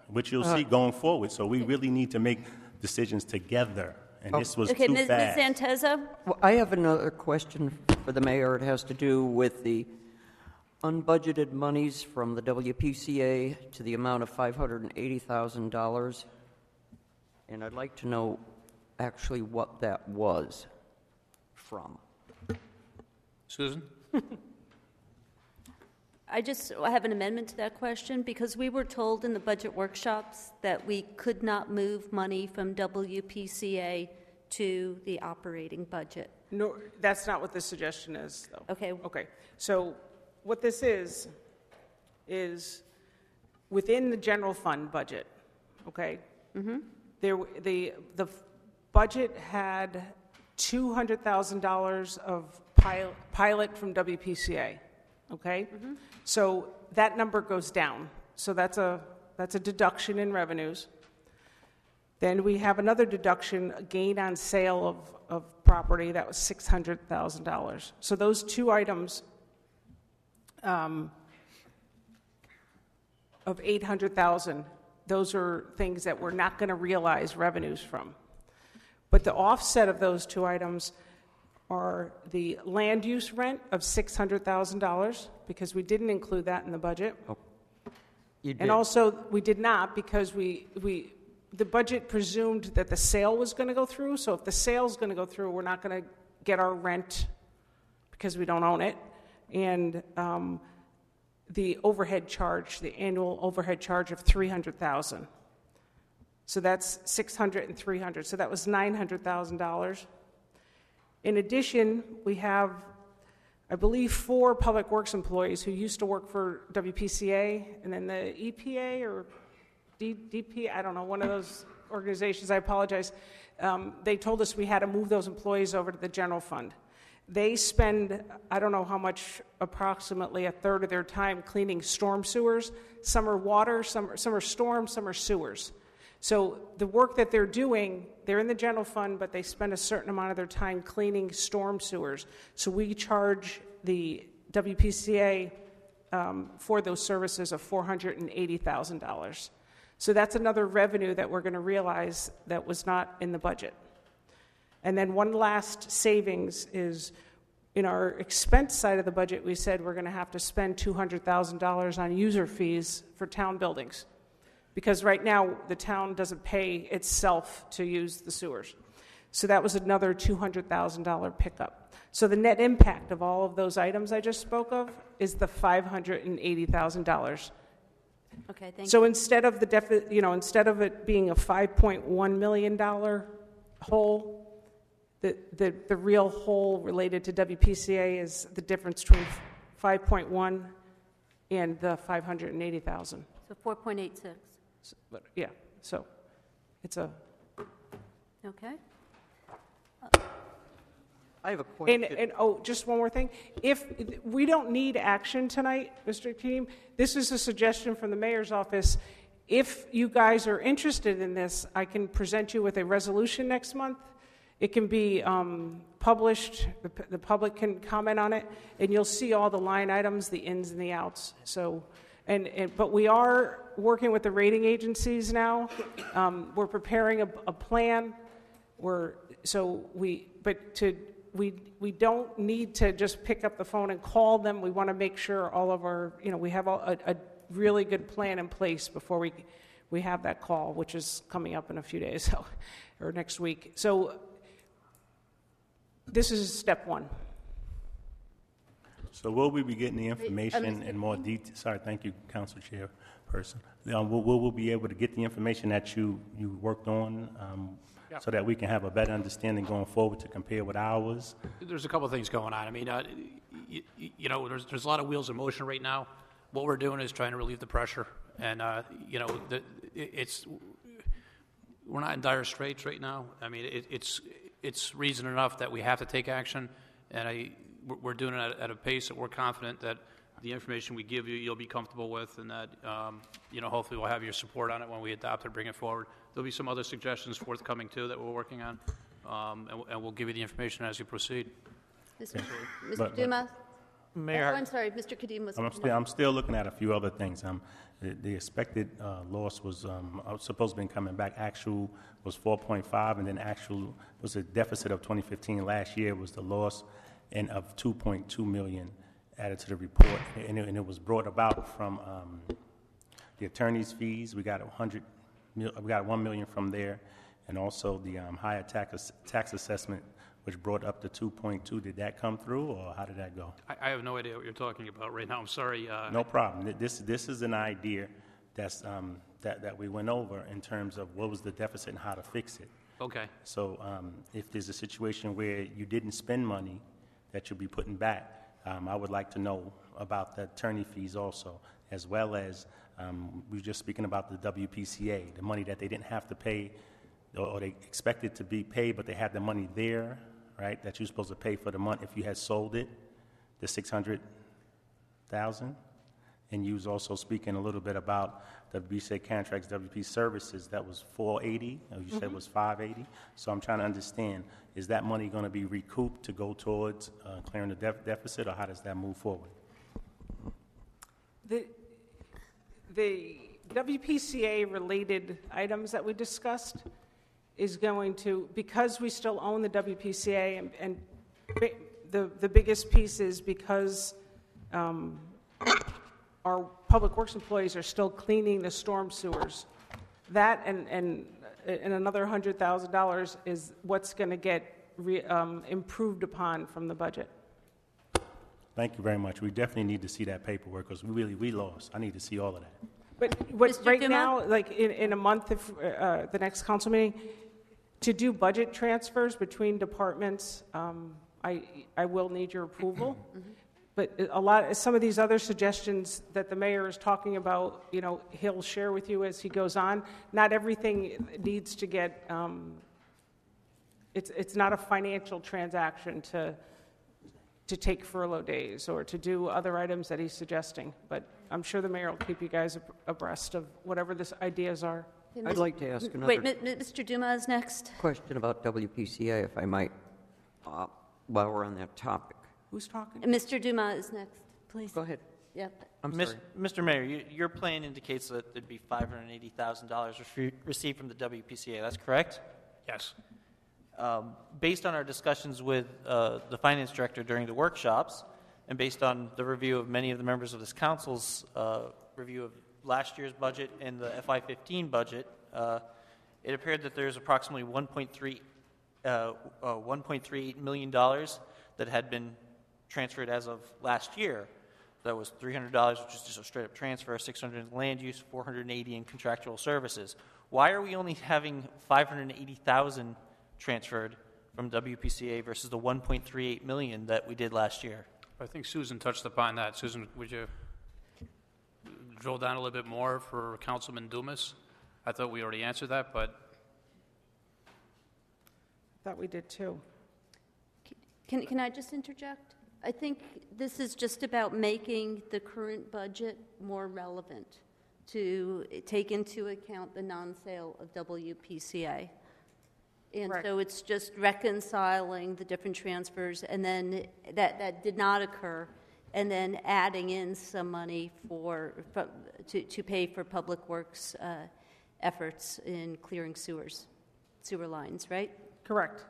which you'll Uh, see going forward. So we really need to make decisions together. And this was Okay, too Ms. fast. Ms. Santezza? Well, I have another question for the mayor. It has to do with the unbudgeted monies from the WPCA to the amount of $580,000. And I'd like to know actually what that was from. Susan? I just I have an amendment to that question because we were told in the budget workshops that we could not move money from WPCA to the operating budget. No, that's not what the suggestion is, though. Okay. Okay, so what this is, is within the general fund budget, okay? Mm-hmm. There, the, the budget had $200,000 of pil- pilot from WPCA, okay? So that number goes down. So that's a, that's a deduction in revenues. Then we have another deduction, a gain on sale of, of property, that was $600,000. So those two items um, of 800,000, those are things that we're not going to realize revenues from. But the offset of those two items are the land use rent of $600,000, because we didn't include that in the budget. You did. And also, we did not because we, we, the budget presumed that the sale was going to go through. So if the sale's going to go through, we're not going to get our rent because we don't own it. And um, the overhead charge, the annual overhead charge of 300,000. So that's 600 and 300. So that was $900,000. In addition, we have, I believe, four public works employees who used to work for WPCA, and then the EPA or DP, I don't know, one of those organizations, I apologize, um, they told us we had to move those employees over to the general fund. They spend, I don't know how much, approximately a third of their time cleaning storm sewers. Some are water, some, some are storm, some are sewers. So the work that they're doing, they're in the general fund, but they spend a certain amount of their time cleaning storm sewers. So we charge the WPCA um, for those services of $480,000. So that's another revenue that we're going to realize that was not in the budget. And then one last savings is in our expense side of the budget, we said we're going to have to spend $200,000 on user fees for town buildings. Because right now, the town doesn't pay itself to use the sewers. So that was another $200,000 pickup. So the net impact of all of those items I just spoke of is the $580,000. Okay, thank So you. instead of the defi, you know, instead of it being a $5.1 million hole, the, the, the real hole related to WPCA is the difference between 5.1 and the 580,000. So 4.86, S- But, yeah, so it's a, okay? I have a question. and, and, oh, just one more thing. If, we don't need action tonight, Mr. Keem. This is a suggestion from the mayor's office. If you guys are interested in this, I can present you with a resolution next month. It can be um, published, the, p- the public can comment on it, and you'll see all the line items, the ins and the outs. So And, and, but we are working with the rating agencies now. Um, we're preparing a, a plan. We're, so we, but to, we, we don't need to just pick up the phone and call them. We want to make sure all of our, you know, we have a, a really good plan in place before we, we have that call, which is coming up in a few days or next week. So this is step one. So will we be getting the information in more detail? Sorry, thank you, Council Chairperson. Um, Will, will we be able to get the information that you, you worked on, um, Yeah. so that we can have a better understanding going forward to compare with ours? There's a couple of things going on. I mean, uh, y- y- you know, there's, there's a lot of wheels in motion right now. What we're doing is trying to relieve the pressure. And, uh, you know, the, it- it's, we're not in dire straits right now. I mean, it, it's, it's reason enough that we have to take action. And I, we're- we're doing it at, at a pace that we're confident that the information we give you, you'll be comfortable with and that, um, you know, hopefully we'll have your support on it when we adopt it, bring it forward. There'll be some other suggestions forthcoming too that we're working on. Um, and, and we'll give you the information as you proceed. Mr. Mr. Dumas? Mayor, Oh, I'm sorry, Mr. Kadeem was. I'm still, I'm still looking at a few other things. Um, the, the expected, uh, loss was, um, uh, supposed to be coming back, actual was four point five, and then actual was a deficit of twenty fifteen. Last year was the loss and of two point two million added to the report, and it, and it was brought about from, um, the attorney's fees. We got a hundred, mil, we got one million from there, and also the, um, higher tax, tax assessment, which brought up to point two. Did that come through, or how did that go? I, I have no idea what you're talking about right now. I'm sorry. Uh, No problem. This, this is an idea that's, um, that, that we went over in terms of what was the deficit and how to fix it. Okay. So, um, if there's a situation where you didn't spend money that you'll be putting back, um, I would like to know about the attorney fees also, as well as, um, we were just speaking about the WPCA, the money that they didn't have to pay, or, they expected to be paid, but they had the money there, right, that you're supposed to pay for the month if you had sold it, the six hundred thousand? And you was also speaking a little bit about WPCA contracts, WP services, that was 480, or you said was 580. So I'm trying to understand, is that money going to be recouped to go towards uh, clearing the def- deficit, or how does that move forward? The, the WPCA-related items that we discussed is going to, because we still own the WPCA, and, and the, the biggest piece is because um, our public works employees are still cleaning the storm sewers. That and, and, and another $100,000 is what's going to get re, um, improved upon from the budget. Thank you very much. We definitely need to see that paperwork, because we really, we lost. I need to see all of that. But what, Mr. right Duma? now, like in, in a month, if, uh, the next council meeting, to do budget transfers between departments, um, I, I will need your approval. But a lot, some of these other suggestions that the mayor is talking about, you know, he'll share with you as he goes on. Not everything needs to get, um, it's, it's not a financial transaction to, to take furlough days or to do other items that he's suggesting. But I'm sure the mayor will keep you guys abreast of whatever the ideas are. I'd like to ask Wait, another mi- mi- Mr. Dumas next. question about WPCA, if I might, uh, while we're on that topic. Who's talking? Mr. Dumas is next, please. Go ahead. Yep. I'm Mis- sorry. Mr. Mayor, you- your plan indicates that there'd be $580,000 rece- received from the WPCA, that's correct? Yes. Um, Based on our discussions with uh, the finance director during the workshops, and based on the review of many of the members of this council's uh, review of last year's budget and the FY15 budget, uh, it appeared that there's approximately 1.3, uh, uh, $1.38 million that had been transferred as of last year. That was $300, which is just a straight-up transfer, 600 in land use, 480 in contractual services. Why are we only having 580,000 transferred from WPCA versus the 1.38 million that we did last year? I think Susan touched upon that. Susan, would you drill down a little bit more for Councilman Dumas? I thought we already answered that, but I Thought we did too. Can, can I just interject? I think this is just about making the current budget more relevant to take into account the non-sale of WPCA. And Correct. so it's just reconciling the different transfers, and then that, that did not occur and then adding in some money for, for- to, to pay for Public Works uh, efforts in clearing sewers, sewer lines, right? Correct.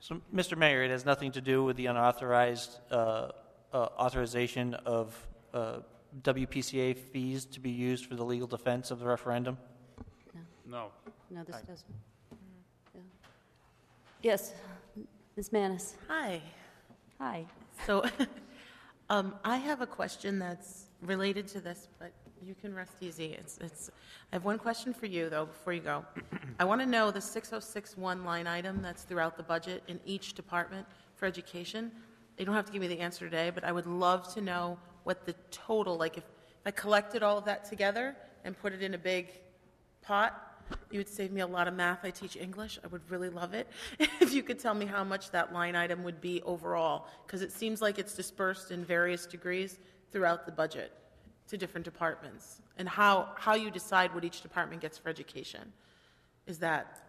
So, Mr. Mayor, it has nothing to do with the unauthorized uh, uh, authorization of uh, WPCA fees to be used for the legal defense of the referendum? No. No, No, this doesn't. Yeah. Yes, Ms. Manus. Hi. Hi. So, um, I have a question that's related to this, but you can rest easy. It's, it's, I have one question for you, though, before you go. I want to know the 6061 line item that's throughout the budget in each department for education. You don't have to give me the answer today, but I would love to know what the total, like if I collected all of that together and put it in a big pot, you would save me a lot of math. I teach English. I would really love it if you could tell me how much that line item would be overall, because it seems like it's dispersed in various degrees throughout the budget to different departments, and how, how you decide what each department gets for education. Is that,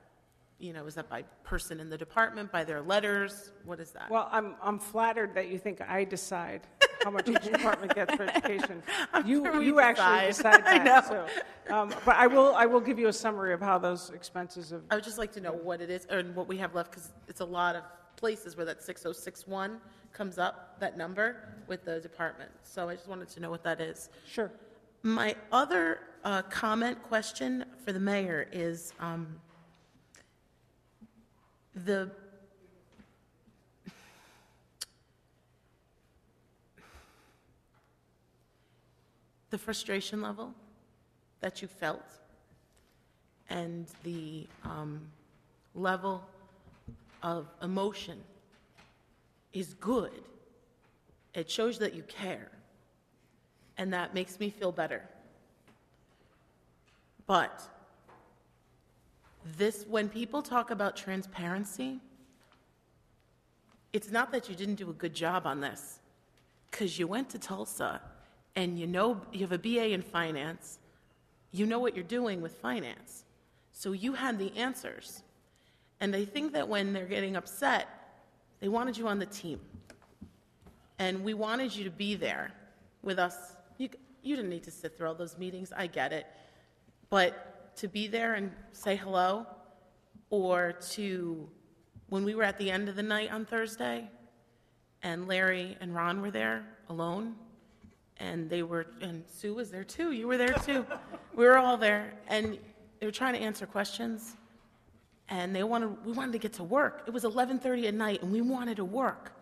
you know, is that by person in the department, by their letters? What is that? Well, I'm, I'm flattered that you think I decide how much each department gets for education. You, sure you actually decide. decide I that. know. So, um, but I will, I will give you a summary of how those expenses have. I would just like to know what it is, and what we have left, because it's a lot of places where that 6061 comes up, that number, with the department. So I just wanted to know what that is. Sure. My other uh, comment, question for the mayor is, um, the, the frustration level that you felt and the um, level of emotion is good. It shows that you care, and that makes me feel better. But this, when people talk about transparency, it's not that you didn't do a good job on this, because you went to Tulsa and you know you have a BA in finance, you know what you're doing with finance. So you had the answers. And I think that when they're getting upset, they wanted you on the team. And we wanted you to be there with us. You, you didn't need to sit through all those meetings, I get it. But to be there and say hello, or to, when we were at the end of the night on Thursday, and Larry and Ron were there alone, and they were, and Sue was there too. You were there too. we were all there, and they were trying to answer questions, and they wanted, we wanted to get to work. It was 11:30 at night, and we wanted to work,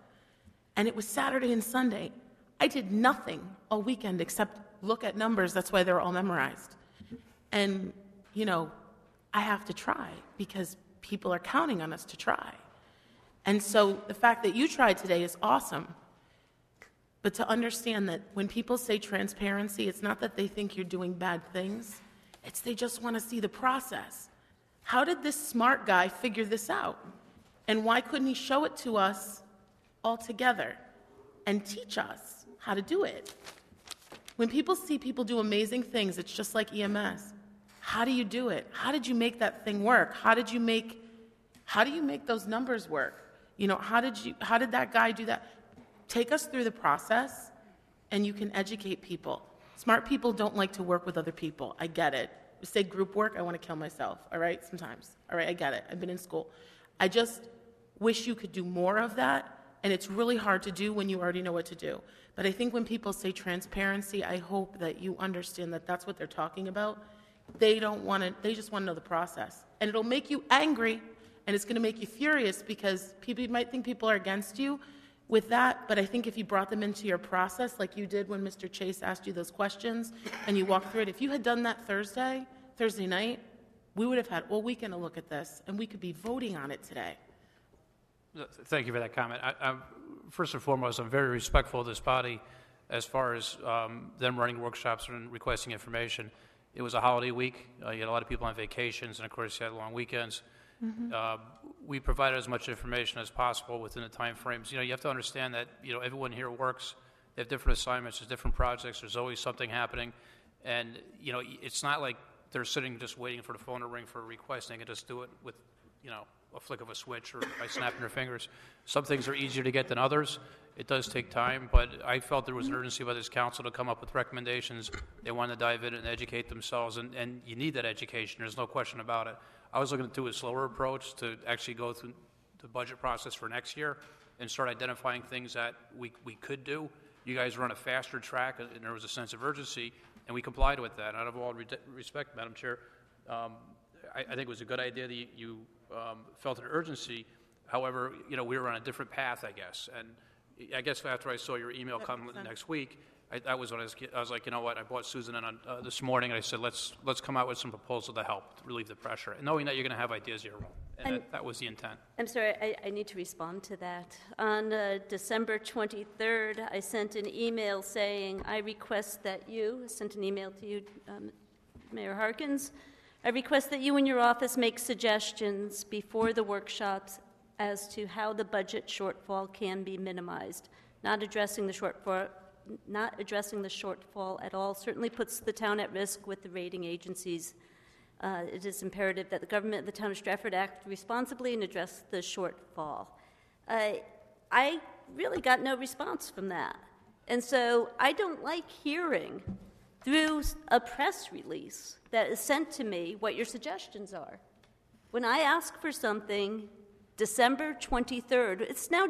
and it was Saturday and Sunday. I did nothing all weekend except look at numbers. That's why they're all memorized, and you know, I have to try because people are counting on us to try. And so the fact that you tried today is awesome. But to understand that when people say transparency, it's not that they think you're doing bad things, it's they just want to see the process. How did this smart guy figure this out? And why couldn't he show it to us all together and teach us how to do it? When people see people do amazing things, it's just like EMS. How do you do it? How did you make that thing work? How did you make how do you make those numbers work? You know, how did you how did that guy do that? Take us through the process and you can educate people. Smart people don't like to work with other people. I get it. Say group work, I want to kill myself, all right? Sometimes. All right, I get it. I've been in school. I just wish you could do more of that, and it's really hard to do when you already know what to do. But I think when people say transparency, I hope that you understand that that's what they're talking about. They don't want to, they just want to know the process. And it'll make you angry, and it's going to make you furious because people you might think people are against you with that, but I think if you brought them into your process, like you did when Mr. Chase asked you those questions, and you walked through it, if you had done that Thursday, Thursday night, we would have had all weekend to look at this, and we could be voting on it today. Thank you for that comment. I, I'm, first and foremost, I'm very respectful of this body as far as um, them running workshops and requesting information. It was a holiday week. Uh, you had a lot of people on vacations, and of course, you had long weekends. Uh, we provided as much information as possible within the time frames. You know, you have to understand that you know everyone here works. They have different assignments. There's different projects. There's always something happening, and you know, it's not like they're sitting just waiting for the phone to ring for a request. They can just do it with, you know, a flick of a switch or by snapping their fingers. Some things are easier to get than others, It does take time, but I felt there was an urgency by this council to come up with recommendations. They wanted to dive in and educate themselves, and, and you need that education. There's no question about it. I was looking to do a slower approach to actually go through the budget process for next year and start identifying things that we, we could do. You guys run a faster track, and there was a sense of urgency, and we complied with that. Out of all re- respect, Madam Chair, um, I, I think it was a good idea that you, you um, felt an urgency. However, you know, we were on a different path, I guess. And I guess after I saw your email come next week, I, that was when I was, I was like, you know what? I brought Susan in on, uh, this morning, and I said, let's let's come out with some proposal to help to relieve the pressure, and knowing that you're going to have ideas here, and, And- that, that was the intent. I'm sorry, I, I need to respond to that. On uh, December 23rd, I sent an email saying, I request that you, I sent an email to you, um, Mayor Harkins, I request that you and your office make suggestions before the workshops as to how the budget shortfall can be minimized. Not addressing the shortfall, not addressing the shortfall at all certainly puts the town at risk with the rating agencies. Uh, It is imperative that the government of the town of Stratford act responsibly and address the shortfall. Uh, I really got no response from that. And so I don't like hearing through a press release that is sent to me what your suggestions are. When I ask for something December 23rd, it's now